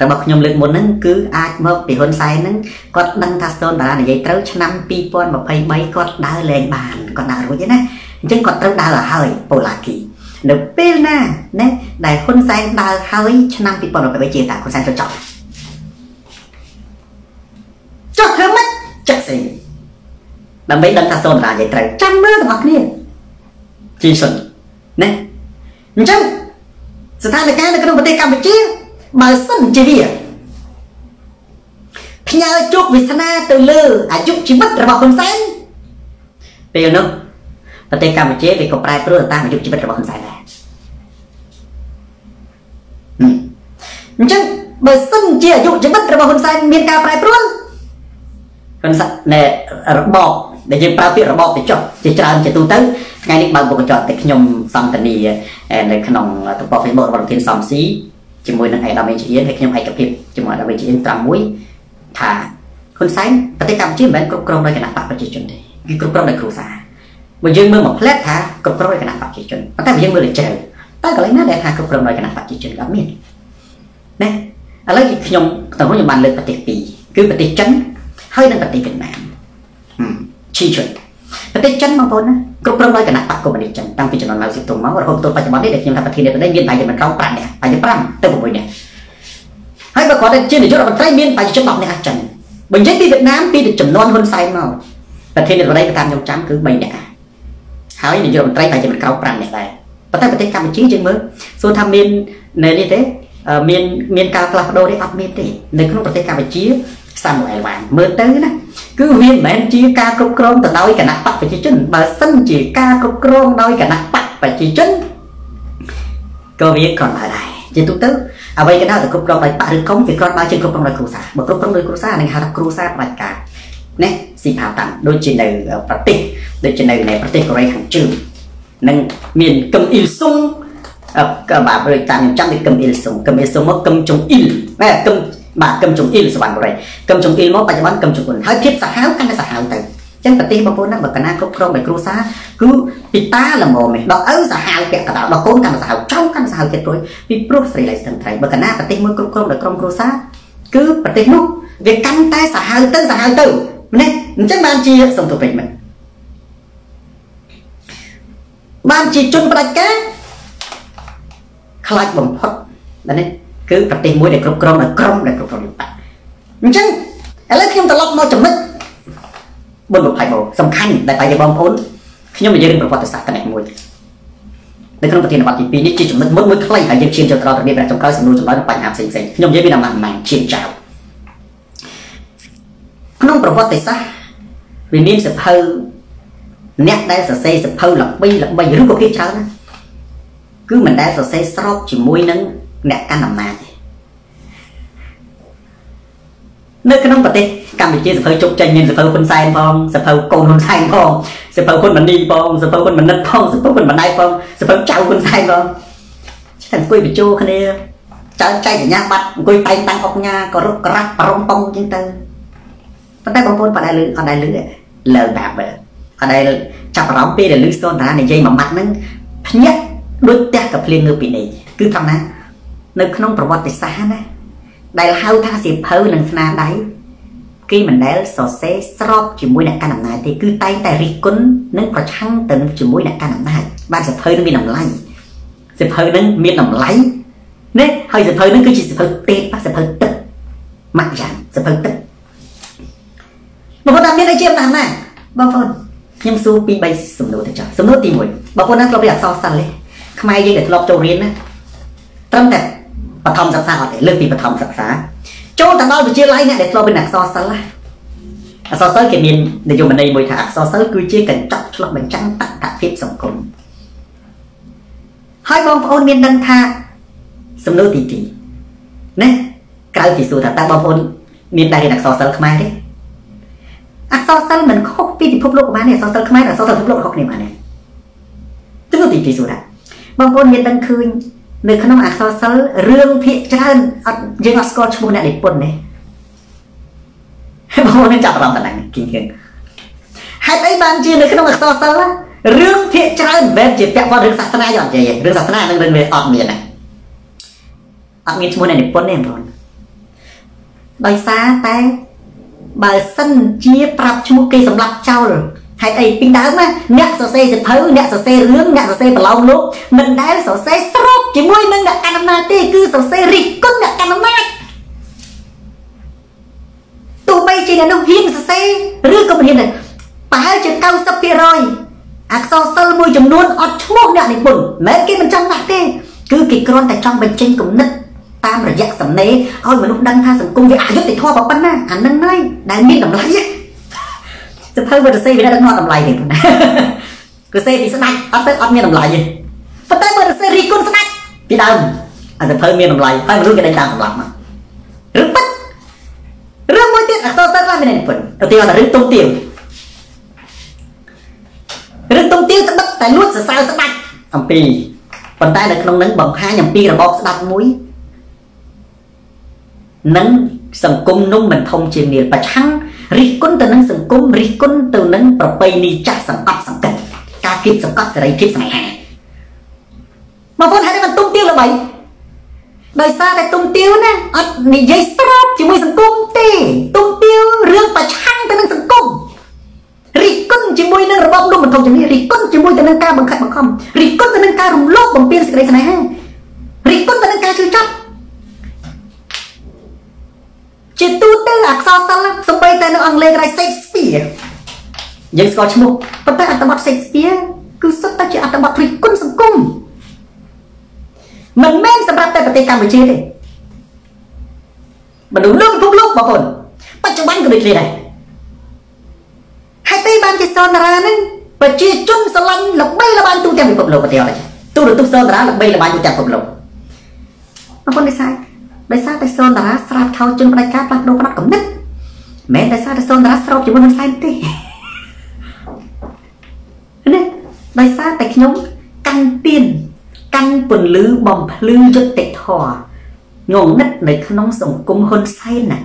របស់ខ្ញុំលើកមុនហ្នឹងគឺអាចមកពីហ៊ុនសែនហ្នឹងគាត់ដឹងថាស្ទូនតារានិយាយត្រូវឆ្នាំ2023គាត់ដើរលែងបានគាត់ដើររួចទេណាអញ្ចឹងគាត់ត្រូវដើរឲ្យហើយប៉ូឡាគីនៅពេលណាណាដែលហ៊ុនសែនដើរហើយឆ្នាំ2023ជាតាហ៊ុនសែនចូលចប់ចុះធ្វើម៉េចចាក់ស្អីដើម្បីដឹងថាសូនតារានិយាយត្រូវចាំមើលទាំងអស់គ្នា ជីសុនណាអញ្ចឹងស្ថានភាពនៅក្នុងប្រទេសកម្ពុជាបើសិនជាវាផ្ញើជោគវាសនាទៅលើអាយុជីវិតរបស់ហ៊ុនសែនពេលនោះប្រទេសកម្ពុជាវាក៏ប្រែប្រួលតាមអាយុជីវិតរបស់ហ៊ុនសែនដែរអញ្ចឹងបើសិនជាអាយុជីវិតរបស់ហ៊ុនសែនមានការប្រែប្រួលហ៊ុនសែននៃរបប ដែលយើងប្រើពាក្យរបបទៅចុះជាច្រើនជាទូទៅថ្ងៃនេះបើកមុខកញ្ចក់តែខ្ញុំសន្តានីនៅក្នុងទំព័រ Facebook របស់លោកធានសំស៊ីជាមួយនឹងអេដាមអេជីអៀនហើយខ្ញុំឯកភាពជាមួយអេដាមអេជីអៀនត្រាំមួយថាហ៊ុនសែនប្រទេសកម្ពុជាមិនមែនគ្រប់គ្រងដោយគណៈបកប្រជាជនទេគឺគ្រប់គ្រងដោយគ្រួសារបើយើងមើលមកផ្លែតថាគ្រប់គ្រងដោយគណៈបកប្រជាជនប៉ុន្តែបើយើងមើលទៅជ្រៅតែកន្លែងណាដែលថាគ្រប់គ្រងដោយគណៈបកប្រជាជនអត់មានណាឥឡូវខ្ញុំទាំងខ្ញុំបានលើកប្រទេសពីរគឺប្រទេសចិនហើយនិងប្រទេសវៀតណាម ឈីជុនប្រទេសចិនបងប្អូនណាគ្រប់គ្រងដោយគណៈបកកុម្មុយនីសចិនតាំងពីជំនាន់ម៉ៅសេទុងមករហូតដល់បច្ចុប្បន្ននេះដែលខ្ញុំថាប្រធាននេះមានបាយមិនក្រោម5នាក់បាយ5ទៅ6នាក់ហើយបើគាត់ជានាយករដ្ឋមន្ត្រីមានបាយជិត10នាក់អស់ចិនបើនិយាយពីវៀតណាមពីចំនួនហ៊ុនសែនមកប្រធានរដ្ឋមន្ត្រីតាមខ្ញុំចាំគឺ3នាក់ហើយនាយករដ្ឋមន្ត្រីបាយជិតមិនក្រោម5នាក់ដែរប៉ុន្តែប្រទេសកម្ពុជាយើងមើលសួរថាមាននៅនេះទេមានមានការផ្លាស់ប្ដូរទេអត់មានទេនៅក្នុងប្រទេសកម្ពុជា សាមូអែលវ៉ាងមើលទៅណាគឺវាមិនមែនជាការគ្រប់គ្រងទៅដោយគណៈបកប្រជាជនបើសិនជាការគ្រប់គ្រងដោយគណៈបកប្រជាជនក៏វាគ្រាន់តែដែរជាទូទៅអ្វីក៏ដោយតែគ្រប់គ្រងដោយបកឬកុំវាគ្រាន់តែជាគ្រប់គ្រងដោយគ្រួសារបើគ្រប់គ្រងដោយគ្រួសារនឹងហៅថាគ្រួសារផ្ដាច់ការណាស៊ីផាតាំងដូចជានៅប្រទេសដូចជានៅនៅប្រទេសកូរ៉េខាងជើងនឹងមានកឹមអ៊ីលស៊ុងក៏បាទដូចតាមខ្ញុំចាំគឺកឹមអ៊ីលស៊ុងកឹមអ៊ីលស៊ុងមកកឹមចុងអ៊ីលណាកឹម បាទកឹមចុងអ៊ីលសវណ្ណបុរីកឹមចុងអ៊ីលមកបច្ចុប្បន្នកឹមចុងអ៊ុនហើយភាពសាហាវកាន់តែសាហាវទៅចឹងប្រទេសបងប្អូនណាបើកណាគ្រប់គ្រងដោយគ្រួសារគឺពីតាល្មមឯងដល់ឪសាហាវពាក់កណ្ដាលដល់កូនកាន់តែសាហាវចៅកាន់តែសាហាវទៀតរួយពីព្រោះស្រីឡៃស្ទឹងត្រៃបើកណាប្រទេសមួយគ្រប់គ្រងដោយក្រុមគ្រួសារគឺប្រទេសនោះវាកាន់តែសាហាវទៅសាហាវទៅណាអញ្ចឹងបានជាសំទុពេញមិនបានជាជនផ្ដាច់ការខ្លាចបំផុតណានេះ គឺប្រទេសមួយដែលគ្រប់គ្រងដោយក្រុមដែលគ្រប់គ្រងដោយបកអញ្ចឹងឥឡូវខ្ញុំត្រឡប់មកចំណុចបុណ្យ20មកសំខាន់ដែលបែរជាបងប្អូនខ្ញុំនិយាយរឿងប្រវត្តិសាស្ត្រតែមួយនៅក្នុងប្រធានបទទី2នេះជាចំណុចមុនមួយខ្លីហើយយើងឈានចូលដល់របៀបដែលចំកើសំណួរចម្លើយនឹងបញ្ហាផ្សេងៗខ្ញុំនិយាយពីដំណាក់ម៉ាំឈានចៅក្នុងប្រវត្តិសាស្ត្រវាមានសភៅអ្នកដែលសរសេរសភៅល្បីល្បីឬក៏គេច្រើនណាគឺមិនដែលសរសេរស្របជាមួយនឹង អ្នកកាន់អំណាចនៅក្នុងប្រទេសកម្ពុជាសភៅជោគជ័យមានសភៅហ៊ុនសែនផងសភៅកូនហ៊ុនសែនផងសភៅហ៊ុនម៉ាណីផងសភៅហ៊ុនម៉ាណិតផងសភៅហ៊ុនម៉ាណៃផងសភៅចៅហ៊ុនសែនផងតែអង្គុយបញ្ចូលគ្នាចៅចែកសញ្ញាបត្រអង្គុយតែងតាំងអុកញ៉ាក៏រុកក្រាស់ប្រំប៉ុងអញ្ចឹងទៅប៉ុន្តែបងប្អូនបដិលឺអត់ដែលលឺលើបាប់អត់ដែលចាប់អារម្មណ៍ពេលដែលលឺស្ទនតានិយាយមួយម៉ាត់ហ្នឹងភ្ញាក់ដូចផ្ទះកាភ្លៀងងើពីនេះគឺត្រង់ណា នៅក្នុងប្រវត្តិសាស្ត្រណាដែលហៅថាសៀវភៅនិងស្នាដៃគេមិនដែលសរសេរស្របជាមួយអ្នកកាន់អំណាចទេគឺតែងតែរិះគន់និងប្រឆាំងទៅជាមួយអ្នកកាន់អំណាចបានសៀវភៅនឹងមានតម្លៃសៀវភៅនឹងមានតម្លៃណាហើយសៀវភៅនឹងគឺជាសៀវភៅទេពសៀវភៅទឹកម៉ាក់យ៉ាងសៀវភៅទឹកបងប្អូនមានអីជាតាមណាបងប្អូនខ្ញុំសួរពី3សំណួរទៅចុះសំណួរទី1បងប្អូនណាធ្លាប់រៀនអក្សរសិល្ប៍ទេខ្មែរយើងដែលធ្លាប់ចូលរៀនណាត្រឹមតែ បឋមសិក្សាអត់ទេលើកពីបឋមសិក្សាចូលទៅដល់វិទ្យាល័យអ្នកដែលធ្លាប់មានអក្សរសិល្ប៍ណាអក្សរសិល្ប៍គេមាននិយមន័យមួយថាអក្សរសិល្ប៍គឺជាកញ្ចក់ឆ្លុះបញ្ចាំងតថភាពសង្គមហើយបងប្អូនមានដឹងថាសំណួរទី2ណាក្រៅពីសួរថាតើបងប្អូនមានដែររៀនអក្សរសិល្ប៍ខ្មែរទេអក្សរសិល្ប៍មិនខុសពីពិភពលោកប៉ុន្មានទេអក្សរសិល្ប៍ខ្មែរអក្សរសិល្ប៍ពិភពលោកខុសគ្នាប៉ុន្មានទេសំណួរទី2សួរថាបងប្អូនមានដឹងឃើញ នៅក្នុងអក្សរសិល្ប៍រឿងភាគច្រើនអត់យើងអត់ស្គាល់ឈ្មោះអ្នកនិពន្ធទេបងប្អូននឹងចាប់អារម្មណ៍តែហ្នឹងគិតឃើញហេតុអីបានជានៅក្នុងអក្សរសិល្ប៍រឿងភាគច្រើនមិនមែនជាពាក់ព័ន្ធរឿងសាសនាទេអត់និយាយរឿងសាសនានឹងរឿងវាអត់មានណាអត់មានឈ្មោះអ្នកនិពន្ធទេបងប្អូនដោយសារតែបើសិនជាប្រាប់ឈ្មោះគេសម្រាប់ចោលហេតុអីពីដើមណាអ្នកសរសេរសិភៅអ្នកសរសេររឿងអ្នកសរសេរប្រឡោមលោកមិនដែលសរសេរស្រប ជាមួយនឹងអ្នកកាន់អំណាចទេគឺសរសេររិះគន់អ្នកកាន់អំណាចទោះបីជាអ្នកនោះហ៊ានសរសេរឬក៏មិនហ៊ានប្រហែលជា90%អក្សរសិល្ប៍មួយចំនួនអត់ឈ្មោះអ្នកនិពន្ធមិនគេមិនចង់ដាក់ទេគឺគេគ្រាន់តែចង់បញ្ចេញគំនិតតាមរយៈសំណេរឲ្យមនុស្សដឹងថាសង្គមវាអយុត្តិធម៌ប៉ុណ្ណាអានឹងហើយដែលមានតម្លៃសភៅវិទ្យាសាស្ត្រវាដឹងអត់តម្លៃទេគឺសេពីស្ដាច់អត់ទៅអត់មានតម្លៃទេប៉ុន្តែបើរសេរីគុណស្ដាច់ ពីដើមអាសភៅមានតម្លៃហើយមនុស្សគេដេញតាមសម្លាប់មករឿងពិតរឿងមួយទៀតអក្សរសិល្ប៍មាននិពន្ធឧទាហរណ៍រឿងទុំទៀវរឿងទុំទៀវត្បិតតែលួចសរសើរស្ដាច់អំពីប៉ុន្តែនៅក្នុងនឹងបង្ហាញអំពីរបបស្ដាប់មួយនិងសង្គមនោះមិនធំជាងនេះប្រឆាំងរិះគន់ទៅនឹងសង្គមរិះគន់ទៅនឹងប្រពៃណីចាស់សង្កត់សង្កិតការគៀបសង្កត់សេរីភាពស្នេហា មកពុនហេតុតែមិនទុំទៀវល្បីដោយសារតែទុំទៀវណាអត់និយាយស្របជាមួយសង្គមទេទុំទៀវរឿងប្រឆាំងទៅនឹងសង្គមរិះគន់ជាមួយនឹងរបបនោះមិនធំជាងនេះរិះគន់ជាមួយទៅនឹងការបង្ខិតបង្ខំរិះគន់ទៅនឹងការរំលោភបំពានសេចក្តីស្នេហារិះគន់ទៅនឹងការជឿចាប់ជាទូទៅអក្សរសិល្ប៍សំបីតែនៅអង់គ្លេសក្រៃ Shakespeare យើងស្គាល់ឈ្មោះប៉ុន្តែអត្ថបទ Shakespeare គឺសុទ្ធតែជាអត្ថបទរិះគន់សង្គម មិនមែនសម្រាប់តែប្រទេសកម្ពុជាទេមនុស្សលើពិភពលោកបងប្អូនបច្ចុប្បន្នក៏ដូចគ្នាដែរហើយទីបានជាសនរាហ្នឹងប្រជាជនស្រឡាញ់ល្បីល្បាញទូទាំងពិភពលោកប្រទេសអីទូរទស្សន៍សនរាល្បីល្បាញទូទាំងពិភពលោកបងប្អូននេះសាយដោយសារតែសូនតារាស្រាតខោជន់ផ្ដាច់ការផ្លាស់ប្ដូរផ្នត់កំណត់មិនដោយសារតែសូនតារាស្របជាមួយនឹងសែនទេនេះដោយសារតែខ្ញុំកាន់ទៀន កាន់ពន្លឺបំភ្លឺយុត្តិធម៌ងងឹតនៅក្នុងសង្គមហ៊ុនសែនណា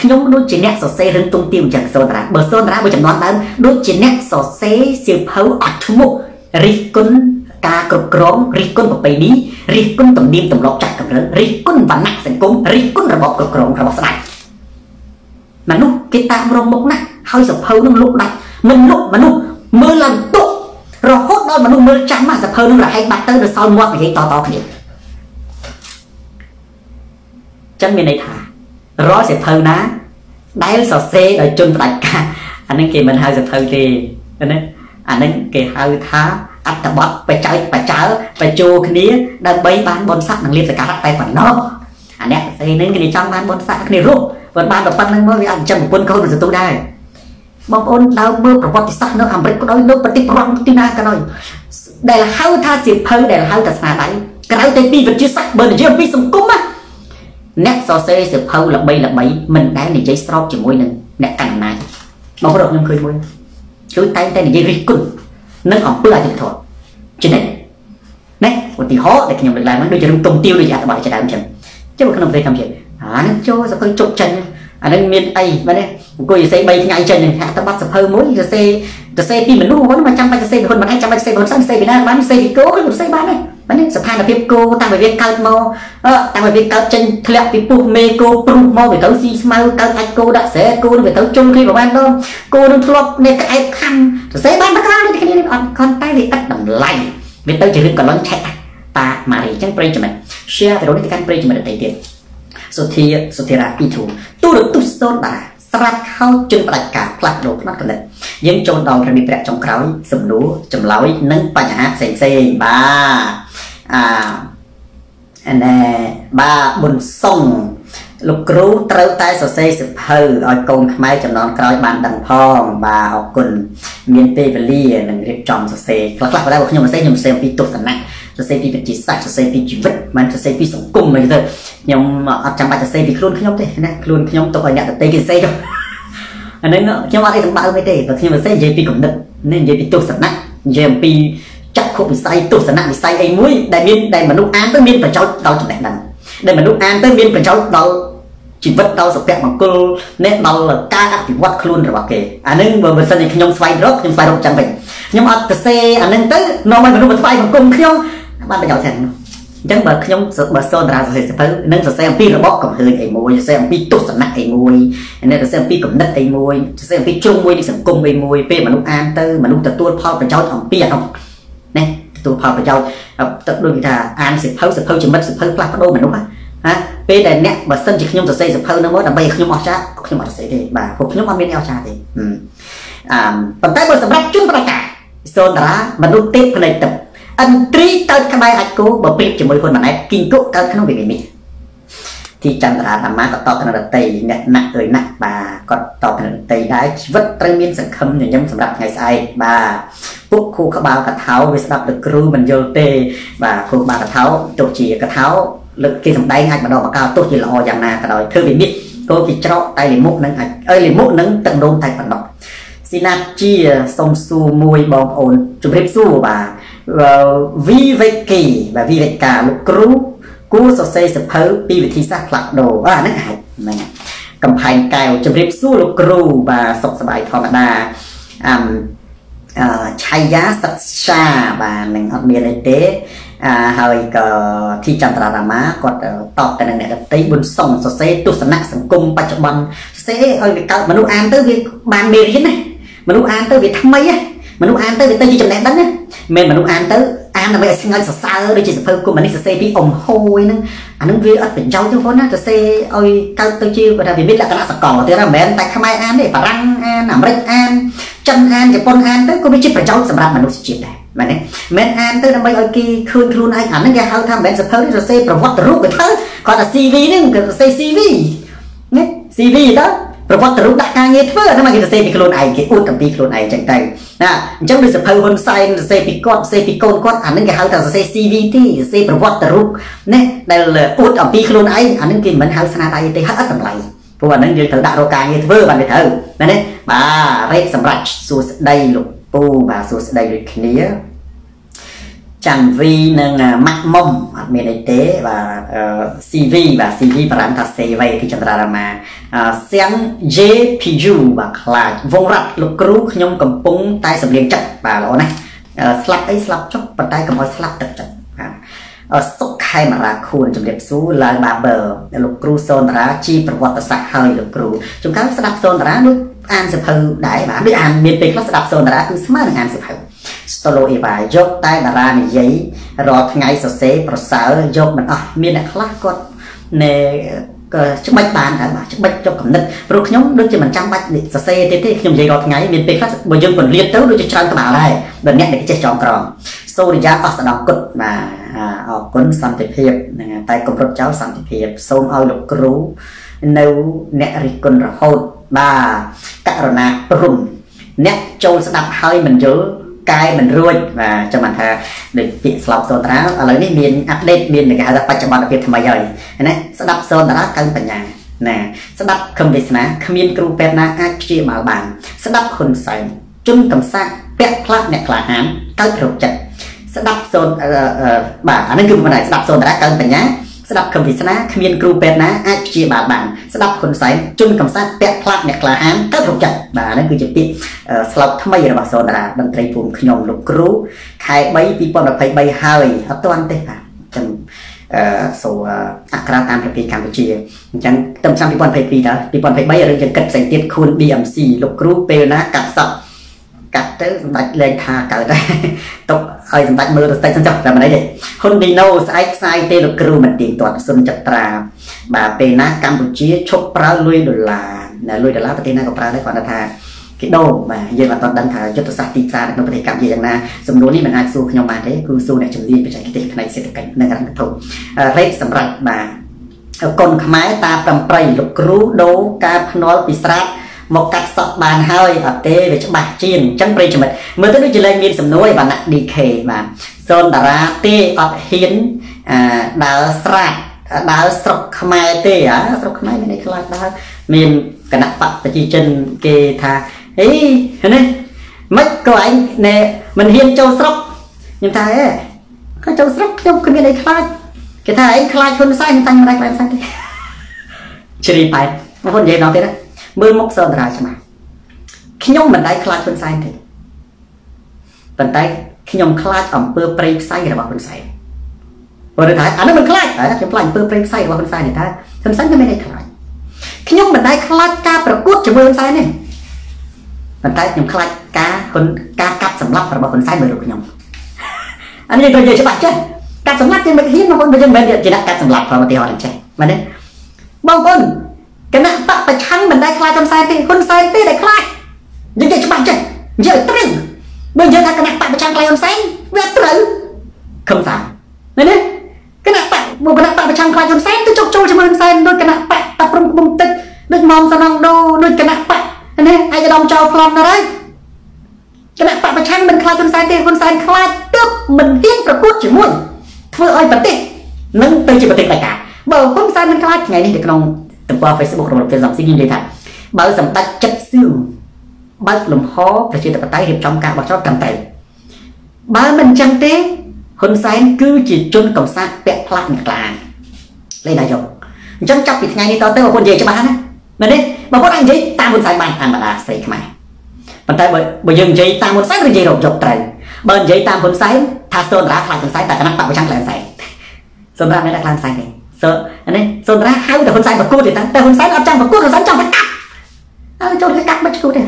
ខ្ញុំដូចជាអ្នកសរសេររឿងទុំទាវអញ្ចឹងសូនតារាបើសូនតារាបើចំនួនដើមដូចជាអ្នកសរសេរសៀវភៅអត់ឈ្មោះរិះគន់ការគ្រប់គ្រងរិះគន់ប្រពៃណីរិះគន់ទំនៀមទម្លាប់ចាស់កម្រិតរិះគន់វណ្ណៈសង្គមរិះគន់របបគ្រប់គ្រងរបស់ស្ដេចមនុស្សគេតាមរងមុខណាស់ហើយសភៅនឹងលុកដាច់មិនលុកមនុស្សមើលឡើងទុក រហូតដល់មនុស្សមើលចាំសភៅនឹងរហែកបាត់ទៅនៅសល់មាត់និយាយតតគ្នាចឹងមានន័យថារាល់សភៅណា ដែលសរសេរដោយជនផ្ដាច់ការអានឹងគេមិនហៅសភៅទេណាអានឹងគេហៅថាអត្តបទបច្ច័យបច្ចើបញ្ចូលគ្នាដើម្បីបានបុណ្យស័ក្តិនិងលៀបសក្ការៈតែប៉ុណ្ណោះអាអ្នកផ្សេងនឹងគ្នាចង់បានបុណ្យស័ក្តិគ្នារស់បើបានតែប៉ុណ្្នឹងមកវាអាចចិញ្ចឹមប្រពន្ធកូនទៅទទួលដែរ បងប្អូនដើមមើលប្រវត្តិសាស្ត្រនៅអាមេរិកក៏ដោយនៅប្រទេសប្រងទីណាក៏ដោយដែលហៅថាសៀវភៅដែលហៅថាស្នាដៃក្រៅតែពីវិទ្យាសាស្ត្របើនិយាយពីសង្គមណាអ្នកសរសេរសៀវភៅល្បីល្បីមិនដែលនិយាយស្របជាមួយនឹងអ្នកកាន់អំណាចបងប្អូនខ្ញុំឃើញមួយគឺតែងតែនិយាយរិះគន់និងអំពើអយុត្តិធម៌ចំណេះណាឧទាហរណ៍ដែលខ្ញុំលើកឡើងមកដូចជារឿងទុំទាវដូចជាអត្ថបទជាដើមអញ្ចឹងចុះក្នុងប្រទេសកម្ពុជាអានេះចូលសភៅជប់ចេញ អានេះមានអីបាទនេះអង្គុយសរសេរ3ថ្ងៃចេញនឹងអត្ថបទសភៅមួយសរសេរសរសេរពីមនុស្សហ្នឹងមកចាំបាច់សរសេរពីហ៊ុនមិនឯងចាំបាច់សរសេរពីហ៊ុនសែនសរសេរពីណាបានសរសេរពីគោខ្ញុំសរសេរបានទេបាទនេះស្ថានភាពគោតាំងពីវាកើតមកតាំងពីវាកើតចេញធ្លាក់ពីពុះមេគោព្រុសមកវាទៅស៊ីស្មៅកើតអាចគោដាក់ស្រែគោនឹងវាទៅជុំគ្នាប្រហែលដងគោនឹងធ្លាប់នេះក្អែកខំសរសេរបានតែក្រៅនេះគ្នានេះអត់ខនតែវាឥតតម្លៃវាទៅជារឿងកលន់ឆែកតាម៉ារីអញ្ចឹងប្រិយមិត្ត share វីដេអូនេះទៅកាន់ប្រិយមិត្តដទៃទៀត សុធាសុធារាពីធូទូរទស្សន៍សូនតាស្រាប់ខោជន់ផ្ដាច់ការផ្លាស់ប្ដូរផ្នត់កំណត់យើងចូលដល់រមីប្រាក់ចុងក្រោយសំណួរចម្លើយនិងបញ្ហាផ្សេងផ្សេងបាទអាណែបាទប៊ុនសុងលោកគ្រូត្រូវតែសរសេរសិភៅឲ្យកូនខ្មែរចំនួនក្រោយបានដឹងផងបាទអរគុណមានពេលវេលានឹងរៀបចំសរសេរខ្លះខ្លះបើខ្ញុំសរសេរខ្ញុំសរសេរពីទស្សនៈ សរសេរពីវិទ្យាសាស្ត្រសរសេរពីជីវិតមិនសរសេរពីសង្គមអីទៅខ្ញុំអត់ចាំបាច់សរសេរពីខ្លួនខ្ញុំទេណាខ្លួនខ្ញុំទុកឲ្យអ្នកដទៃគេសរសេរអាហ្នឹងខ្ញុំអត់អីសម្បើមទេបើខ្ញុំសរសេរនិយាយពីគំនិតនេះនិយាយពីទស្សនៈនិយាយអំពីចក្ខុវិស័យទស្សនៈវិស័យអីមួយដែលមានដែលមនុស្សអានទៅមានប្រយោជន៍ដល់ចំណេះដឹងដែលមនុស្សអានទៅមានប្រយោជន៍ដល់ជីវិតដល់សុភមង្គលនេះដល់ការអភិវឌ្ឍខ្លួនរបស់គេអានឹងបើមិនសិនជាខ្ញុំស្វែងរកខ្ញុំស្វែងរកចឹងវិញខ្ញុំអត់ទៅសេអានឹងទៅនាំឲ្យមនុស្សមកថ្វាយបង្គំខ្ញុំ បានប្រយោជន៍ទាំងនោះអញ្ចឹងបើខ្ញុំបើសូនតារាសរសេរសភៅនឹងសរសេរអំពីរបបកំហើញអីមួយសរសេរអំពីទស្សនៈអីមួយនេះសរសេរអំពីគំនិតអីមួយសរសេរអំពីជ្រុងមួយនៃសង្គមអីមួយពេលមនុស្សអានទៅមនុស្សទទួលផលប្រយោជន៍អំពីអានោះណាទទួលផលប្រយោជន៍ទៅដូចគេថាអានសភៅសភៅចំណិតសភៅផ្លាស់ប្ដូរមនុស្សណាពេលដែលអ្នកបើសិនជាខ្ញុំសរសេរសភៅនោះមកដើម្បីឲ្យខ្ញុំអស់ចាខ្ញុំអត់សរសេរទេបាទព្រោះខ្ញុំអត់មានអស់ចាទេអឺប៉ុន្តែបើសម្រាប់ជនប្រកាសូនតារាមនុស្សទេពផ្នែកទឹក ឥន្ទ្រីកើតក្បែរអាចគោបើប្រៀបជាមួយហ៊ុនម៉ាណែតគីងគុកកើតក្នុងវិវិមីទីចន្ទរាអាមាក៏តបទៅនឹងរតីអ្នកណាក់អើយណាក់បាទគាត់តបទៅនឹងរតីដែរជីវិតត្រូវមានសង្ឃឹមញញឹមសម្រាប់ថ្ងៃស្អែកបាទពុកគូក្បាលកថាវាស្ដាប់ទៅគ្រូមិនយល់ទេ បាទគ្រូក្បាលកថាទុកជាកថាលើកគេសំដែងអាចម្ដងម្កាលទោះជាល្អយ៉ាងណាក៏ដោយធ្វើវិនិច្ឆ័យគោគេច្រកតែលិមុខនឹងអាចអើលិមុខនឹងទឹកនោមតែប៉ុណ្ណោះស៊ីណាត់ជាសុំសួរមួយបងប្អូនជម្រាបសួរបាទ វីវេគីបាទវីវេកាលោកគ្រូគួរសរសេរសភៅពីវិធីសាស្ត្រផ្លាស់ដូរអាហ្នឹងអាចហ្នឹងកំផែងកែវជម្រាបសួរលោកគ្រូបាទសុខសប្បាយធម្មតាអឹមអឺឆៃយ៉ាសិក្សាបាទនឹងអត់មានអីទេអឺហើយក៏ធីចន្ទរារាមាគាត់តបទៅនឹងអ្នកដតីប៊ុនសុងសរសេរទស្សនៈសង្គមបច្ចុប្បន្នសរសេរឲ្យវាកើតមនុស្សអានទៅវាបានមេរៀនណាមនុស្សអានទៅវាថ្មីណា មនុស្សអានទៅវាទៅជាចំណេះដឹងណាមិនមនុស្សអានទៅអានដើម្បីឲ្យស្ងើចសរសើរដូចជាសភៅកុម្មុយនីសសរសេរពីអ៊ំហួយហ្នឹងអានឹងវាអត់ប្រយោជន៍ទេបងណាសរសេរឲ្យកើតទៅជាគាត់ថាវាមានលក្ខណៈសកលទៀតណាមិនមែនតែខ្មែរអានទេបារាំងអានអាមេរិកអានចិនអានជប៉ុនអានទៅក៏វាជាប្រយោជន៍សម្រាប់មនុស្សជាតិដែរមែនទេមិនអានទៅដើម្បីឲ្យគេឃើញខ្លួនឯងអាហ្នឹងគេហៅថាមិនមែនសភៅនេះសរសេរប្រវត្តិរូបទៅគាត់ថា CV ហ្នឹងគេសរសេរ CV ណា CV ទៅ ប្រវត្តិរូបដាក់ការងារធ្វើហ្នឹងមកគេសរសេរពីខ្លួនឯងគេអួតអំពីខ្លួនឯងចឹងទៅណាអញ្ចឹងដូចសភៅហ៊ុនសែនសរសេរពីគាត់សរសេរពីកូនគាត់អាហ្នឹងគេហៅថាសរសេរ CV ទេសរសេរប្រវត្តិរូបណាដែលអួតអំពីខ្លួនឯងអាហ្នឹងគេមិនហៅស្នាដៃទេហៅអត់តម្លៃព្រោះអាហ្នឹងយើងត្រូវដាក់រកការងារធ្វើបានទេត្រូវមែនទេបាទរេកសម្រាប់សួស្ដីលោកពូបាទសួស្ដីដូចគ្នា ចាំងវីនិងម៉ាក់មុំអត់មានអីទេបាទ CV បាទ CV បារាំងថាសេវៃទីចន្ទ្រារាមាសៀង JPU បាទខ្លាចវងរ៉ាត់លោកគ្រូខ្ញុំកំពុងតែសម្លៀងចិត្តបាទល្អណាស់ស្លាប់អីស្លាប់ចុះប៉ុន្តែកុំឲ្យស្លាប់ទឹកចិត្តបាទសុខខេមរាខួនជំរាបសួរឡើងបាបឺលោកគ្រូសូនតារាជីប្រវត្តិសាស្ត្រហើយលោកគ្រូជំកាលស្ដាប់សូនតារាដូចអានសភៅដែរបាទដូចអានមានពេលខ្លះស្ដាប់សូនតារាគឺស្មើនឹងអានសភៅ ស្តូឡូអេវ៉ាយកតែតារានិយាយរាល់ថ្ងៃសរសេរប្រសើរយកមិនអស់មានអ្នកខ្លះគាត់ណែក៏ច្បាច់បានដែរបាទច្បាច់ចុះកំណត់ព្រោះខ្ញុំដូចជាមិនចាំបាច់សរសេរទៀតទេខ្ញុំនិយាយរាល់ថ្ងៃមានពេលខ្លះបើយើងពន្លាតទៅដូចជាច្រើនក្បាលដែរដល់អ្នកដែលចេះចងក្រងសូរិយាអស្ដងគុតបាទអរគុណសន្តិភាពហ្នឹងតែគម្រត់ចោលសន្តិភាពសូមឲ្យលោកគ្រូនៅអ្នករិះគន់រហូតបាទករណាព្រំអ្នកចូលស្ដាប់ហើយមិនយល់ កែមិនរួចបាទចាំបានថាដូចពាក្យស្លោកសូនតារាឥឡូវនេះមានអាប់ដេតមានគេហៅថាបច្ចុប្បន្នភាពថ្មីហើយណាស្ដាប់សូនតារាកើនបញ្ញាណាស្ដាប់ខំទេសនាគ្មានគ្រូពេទ្យណាអាចព្យាបាលបានស្ដាប់ហ៊ុនសែនជំកំសាកពាក់ផ្លាក់អ្នកក្លាហានកើតរោគចិត្តស្ដាប់សូនបាទអានេះគឺមិនដែរស្ដាប់សូនតារាកើនបញ្ញា ស្ដាប់គំវិស្នាគ្មានគ្រូពេទ្យណាអាចព្យាបាលបានស្ដាប់ហ៊ុនសែនជន់កំសាត់ពាក់ផ្លាកអ្នកក្លាហានកើតរោគចិត្តបាទហ្នឹងគឺជាពាក្យស្លោកថ្មីរបស់សូតារាតន្ត្រីភូមិខ្ញុំលោកគ្រូខែ3 2023ហើយអត់ទាន់ទេបាទចឹងអឺសូអក្សរតាមប្រទេសកម្ពុជាអញ្ចឹងទៅឆ្នាំ2022តើ2023រឿងយើងគិតផ្សេងទៀតខួន BMC លោកគ្រូពេលណាកាត់សក់ កាត់ទៅសម្ដេចលេងថាកើតដែរຕົកឲ្យសម្ដេចមើលទៅស្ដេចសិនចុះតែមិនអីទេហ៊ុនឌីណូស្អែកខ្សាយទេលោកគ្រូមិនទៀងទាត់សុនចត្រាបាទពេលណាកម្ពុជាឈប់ប្រើលុយដុល្លារណាលុយដុល្លារប្រទេសណាក៏ប្រើដែរគាត់ថាគេដូរបាទយើងអត់ដឹងថាយុទ្ធសាស្ត្រទីផ្សារនៅក្នុងប្រទេសកម្ពុជាយ៉ាងណាសំណួរនេះមិនអាចសួរខ្ញុំបានទេគឺសួរអ្នកជំនាញបច្ចេកទេសផ្នែកសេដ្ឋកិច្ចនិងហិរញ្ញវត្ថុរេតសម្រាប់បាទកុនខ្មែរតាប្រំប្រៃលោកគ្រូដូរការភ្នាល់ពីស្រាត មកកាត់សក់បានហើយអត់ទេវាច្បាស់ជាងអញ្ចឹងប្រិយមិត្តមើលទៅដូចជាលែងមានសំណួរឯបានណា DK បាទសូនតារាទេអត់ហ៊ានអឺដើរស្រាតដើរស្រុកខ្មែរទេអាស្រុកខ្មែរមានអីខ្លាចដើរមានគណៈបកប្រជាជនគេថាអីនេះមិនក៏ឯងណែមិនហ៊ានចូលស្រុកខ្ញុំថាអេគាត់ចូលស្រុកខ្ញុំគ្មានអីខ្លាចគេថាអីខ្លាចហ៊ុនសែនខ្ញុំតាំងមិនដែរខ្លាចសែនទេជ្រាបបែបបងប្អូននិយាយដល់ទៀតណា មើលមុខសន្តរាច្បាស់ខ្ញុំមិនដែរខ្លាចហ៊ុនសែនទេប៉ុន្តែខ្ញុំខ្លាចអំពើប្រេងផ្សៃរបស់ហ៊ុនសែនព្រោះថាអានោះមិនខ្លាចខ្ញុំខ្លាចអំពើប្រេងផ្សៃរបស់ហ៊ុនសែនទេថាហ៊ុនសែនខ្ញុំមិនដែរខ្លាចខ្ញុំមិនដែរខ្លាចការប្រកួតជាមួយហ៊ុនសែនទេប៉ុន្តែខ្ញុំខ្លាចការហ៊ុនការកាត់សម្លាប់របស់ហ៊ុនសែនមើលរូបខ្ញុំអានេះត្រូវនិយាយច្បាស់ចេះកាត់សម្លាប់គេមិនហ៊ានបងប្អូនបើយើងមិនមែនជាអ្នកកាត់សម្លាប់ផងឧទាហរណ៍អញ្ចឹងមែនទេបងប្អូន គណៈបកប្រឆាំងមិនដែលខ្លាចហ៊ុនសែនទេហ៊ុនសែនទេដែលខ្លាចនិយាយច្បាស់ចេះនិយាយត្រូវបើយើងថាគណៈបកប្រឆាំងខ្លាចហ៊ុនសែនវាត្រូវខំសាមែនទេគណៈបកមកគណៈបកប្រឆាំងខ្លាចហ៊ុនសែនទៅជោគចូលជាមួយហ៊ុនសែនដោយគណៈបកតាព្រំគុំទឹកដូចមុំសំណងដូដូចគណៈបកនេះឯកឧត្តមចោលប្លន់ទៅហើយគណៈបកប្រឆាំងមិនខ្លាចហ៊ុនសែនទេហ៊ុនសែនខ្លាចទើបមិនហ៊ានប្រកួតជាមួយធ្វើឲ្យប្រទេសនឹងទៅជាប្រទេសដាច់ការបើហ៊ុនសែនមិនខ្លាចថ្ងៃនេះនៅក្នុង ទំព័រ Facebook របស់លោកកេសំស៊ីនិយាយថាបើសម្ដេចចិត្តសឿងបើកលំហប្រជាធិបតេយ្យរៀបចំការបោះឆ្នោតត្រឹមត្រូវបើមិនអញ្ចឹងទេហ៊ុនសែនគឺជាជនកំសាកពាក់ផ្លាកនឹងក្លាលេនាយកអញ្ចឹងចាប់ពីថ្ងៃនេះតទៅបងប្អូននិយាយច្បាស់ណាមែនទេបងប្អូនអាចនិយាយតាមហ៊ុនសែនបានតាមបណ្ដាស្រីខ្មែរប៉ុន្តែបើយើងនិយាយតាមហ៊ុនសែនឬនិយាយរកយកត្រូវបើនិយាយតាមហ៊ុនសែនថាសូនតារាខ្លាចហ៊ុនសែនតែគណៈបកប្រឆាំងខ្លាចហ៊ុនសែនសូនតារាមិនដាក់ខ្លាចហ៊ុនសែនទេ សូនេះសូនតារាហៅតែហ៊ុនសែនប្រកួតទេតែហ៊ុនសែនអត់ចង់ប្រកួតហ៊ុនសែនចង់ទៅកាប់ហើយចូលទៅកាប់មិនឈួតទេ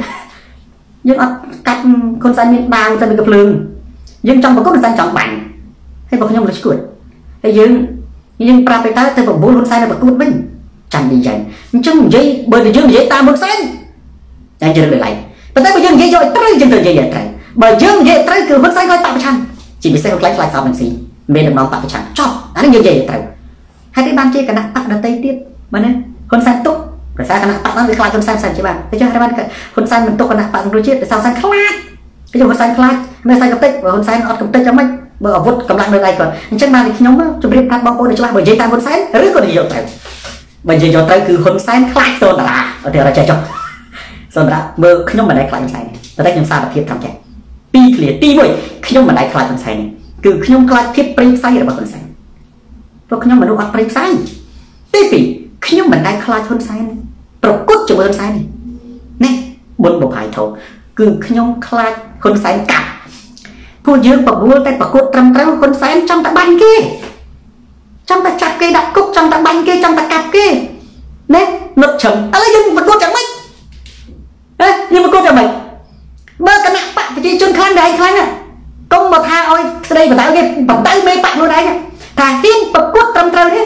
យើងអត់កាប់ហ៊ុនសែនមានដាវទៅនឹងកំភ្លើងយើងចង់ប្រកួតហ៊ុនសែនចង់បាញ់ហើយបើខ្ញុំលើឈួតហើយយើងយើងប្រាប់ទៅទៅទៅប្រមូលហ៊ុនសែនទៅប្រកួតវិញចាំនិយាយអញ្ចឹងនិយាយបើយើងនិយាយតាមហ៊ុនសែនតែយើងលើកឡើងប៉ុន្តែបើយើងនិយាយយកឲ្យត្រូវយើងទៅនិយាយឲ្យត្រូវបើយើងនិយាយត្រូវគឺហ៊ុនសែនគាត់បកប្រឆាំងជាពិសេសគាត់ខ្លាចខ្លាចសោមនឹងស៊ីមានដំណងបកប្រឆាំងចប់អានេះយើងនិយាយឲ្យត្រូវ ហើយនេះបានជាគណៈបកដតីទៀតមែនទេហ៊ុនសែនទុកប្រសាគណៈបកហ្នឹងវាខ្លាចហ៊ុនសែនផ្សេងជាបានតែចុះហើយបានហ៊ុនសែនមិនទុកគណៈបកសង្គ្រោះជាតិតែសោសែនខ្លាចគេហ៊ុនសែនខ្លាចមិនសែនកំតិចបើហ៊ុនសែនអត់កំតិចយ៉ាងម៉េចបើអាវុធកម្លាំងនៅដៃគាត់អញ្ចឹងបានខ្ញុំជម្រាបប្រាប់បងប្អូនច្បាស់បើនិយាយតាមហ៊ុនសែនឬក៏និយាយយកត្រូវបើនិយាយយកត្រូវគឺហ៊ុនសែនខ្លាចសូនតារាឧទាហរណ៍ចេះចុះសូនតារាមើលខ្ញុំមិនដែលខ្លាចហ៊ុនសែនទេតែខ្ញុំសារភាពត្រង់ចេះពីរឃ្លាទី1ខ្ញុំមិនដែលខ្លាចហ៊ុនសែនទេគឺខ្ញុំខ្លាចភាពព្រៃផ្សៃរបស់ហ៊ុនសែន ព្រោះខ្ញុំមនុស្សអត់ព្រៃផ្សៃទី2ខ្ញុំមិនដែលខ្លាចហ៊ុនសែនប្រកួតជាមួយហ៊ុនសែននេះបុណ្យបបាយធោគឺខ្ញុំខ្លាចហ៊ុនសែនកាប់ពួកយើងប្រមូលតែប្រកួតត្រឹមត្រូវហ៊ុនសែនចង់តែបាញ់គេចង់តែចាប់គេដាក់គុកចង់តែបាញ់គេចង់តែកាប់គេណានុតឆឹងឥឡូវយើងប្រកួតយ៉ាងម៉េចហ៎យើងប្រកួតយ៉ាងម៉េចបើគណៈបកប្រជាជនខ្លាំងដែរខ្លាំងកុំមកថាឲ្យស្ដីបដៅគេបដៅមេបកនោះដែរ ថាហ៊ានប្រកួតត្រឹមត្រូវទេ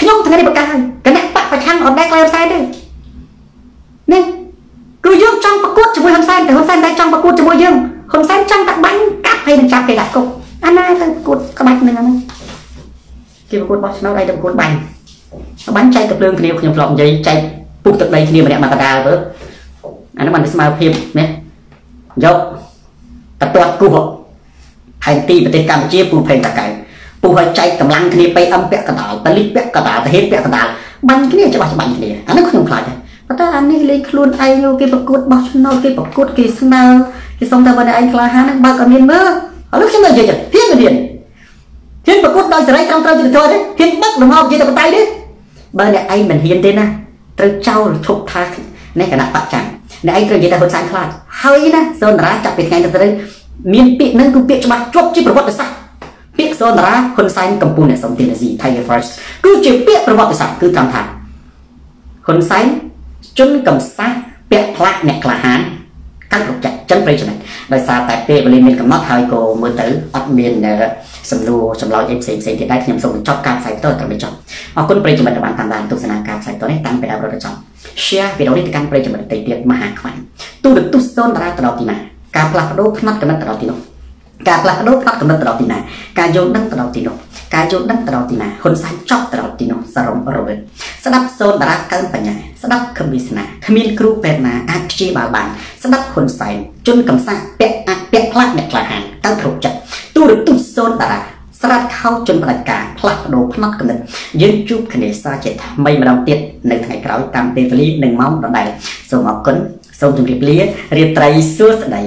ខ្ញុំថ្ងៃនេះប្រកាសហើយគណៈបកប្រឆាំងអត់ដែរខ្លាំងហ៊ុនសែនទេនេះគឺយើងចង់ប្រកួតជាមួយហ៊ុនសែនតែហ៊ុនសែនដែរចង់ប្រកួតជាមួយយើងហ៊ុនសែនចង់តែបាញ់កាប់ហើយនឹងចាប់គេដាក់គុកអាណាទៅប្រកួតក្បាច់នឹងអាហ្នឹងគេប្រកួតបោះឆ្នោតឯងទៅប្រកួតបាញ់បាញ់ចែកទៅភ្លើងគ្នាខ្ញុំធ្លាប់និយាយចែកពុះទឹកដីគ្នាម្នាក់មកកដាលទៅអានោះបានស្មើភាពណាយកតទាត់គោះផែនទីប្រទេសកម្ពុជាពូផេងតកៅ ពូឲ្យចែកកម្លាំងគ្នា PM ពាក់កណ្ដាលបលិសពាក់កណ្ដាលទាហានពាក់កណ្ដាលបាញ់គ្នាច្បាស់ច្បាស់គ្នាអានោះខ្ញុំខ្លាចប៉ុន្តែអានេះលេងខ្លួនឯងគេប្រកួតបោះឆ្នោតគេប្រកួតគេស្នើគេសុំតែបើឯងក្លាហានហ្នឹងបើកឲ្យមានមើលឥឡូវខ្ញុំនិយាយទៀតហ៊ានមិនហ៊ានហ៊ានប្រកួតដោយសេរីត្រង់ត្រូវយុត្តិធម៌ទេហ៊ានដឹកលំអប្រជាធិបតេយ្យទេបើអ្នកឯងមិនហ៊ានទេណាត្រូវចោលឈប់ថានេះគណៈបច្ចាំងអ្នកឯងត្រូវនិយាយថាហ៊ុនសែនខ្លាចហើយណាសូនតារាចាប់ពីថ្ងៃទៅទៅមានពាក្យនឹងគឺពាក្យច្បាស់ជាប់ជាប្រវត្តិសាស្ត្រ ពាក្យសូនតារាហ៊ុនសែនកម្ពុជាអ្នកសំទីនាស៊ី Tiger First គឺជាពាក្យប្រវត្តិសាស្ត្រគឺត្រង់ថាហ៊ុនសែនជនកំសាសពាក់ផ្លាកអ្នកក្លាហានកាត់រកចាក់ចឹងប្រិយចំណិតដោយសារតែពេលវេលាមានកំណត់ហើយក៏មើលទៅអត់មានសំណួរចម្លើយអីផ្សេងផ្សេងទៀតដែរខ្ញុំសូមបញ្ចប់ការផ្សាយផ្ទាល់ត្រឹមនេះចប់អរគុណប្រិយមិត្តដែលបានតាមដានទស្សនាការផ្សាយផ្ទាល់នេះតាំងពីដើមរហូតដល់ចប់ share វីដេអូនេះទៅកាន់ប្រិយមិត្តដទៃទៀតមហាខ្វាញ់ទូរទស្សន៍សូនតារាទៅដល់ទីណាការផ្លាស់ប្ដូរផ្នែកកំណត់ទៅដល់ទីនោះ ការផ្លាស់ប្ដូរផ្នែកកំណត់ទៅដល់ទីណាការយល់ដឹងទៅដល់ទីនោះការយល់ដឹងទៅដល់ទីណាហ៊ុនសែនចប់ទៅដល់ទីនោះសរុបរវិតស្ដាប់សូនតារាកើនបញ្ញាស្ដាប់ខឹមវិស្នាគ្មានគ្រូពេទ្យណាអាចព្យាបាលបានស្ដាប់ហ៊ុនសែនជនកំសាពាក់អាចពាក់ផ្លាស់អ្នកក្លាហានទៅគ្រប់ចិត្តទូរទស្សន៍សូនតារាស្រាតខោជនបដិការផ្លាស់ប្ដូរផ្នែកកំណត់យើងជួបគ្នាសាជាថ្មីម្ដងទៀតនៅថ្ងៃក្រោយតាមពេលវេលានិងម៉ោងដដែលសូមអរគុណសូមជម្រាបលារាត្រីសួស្តី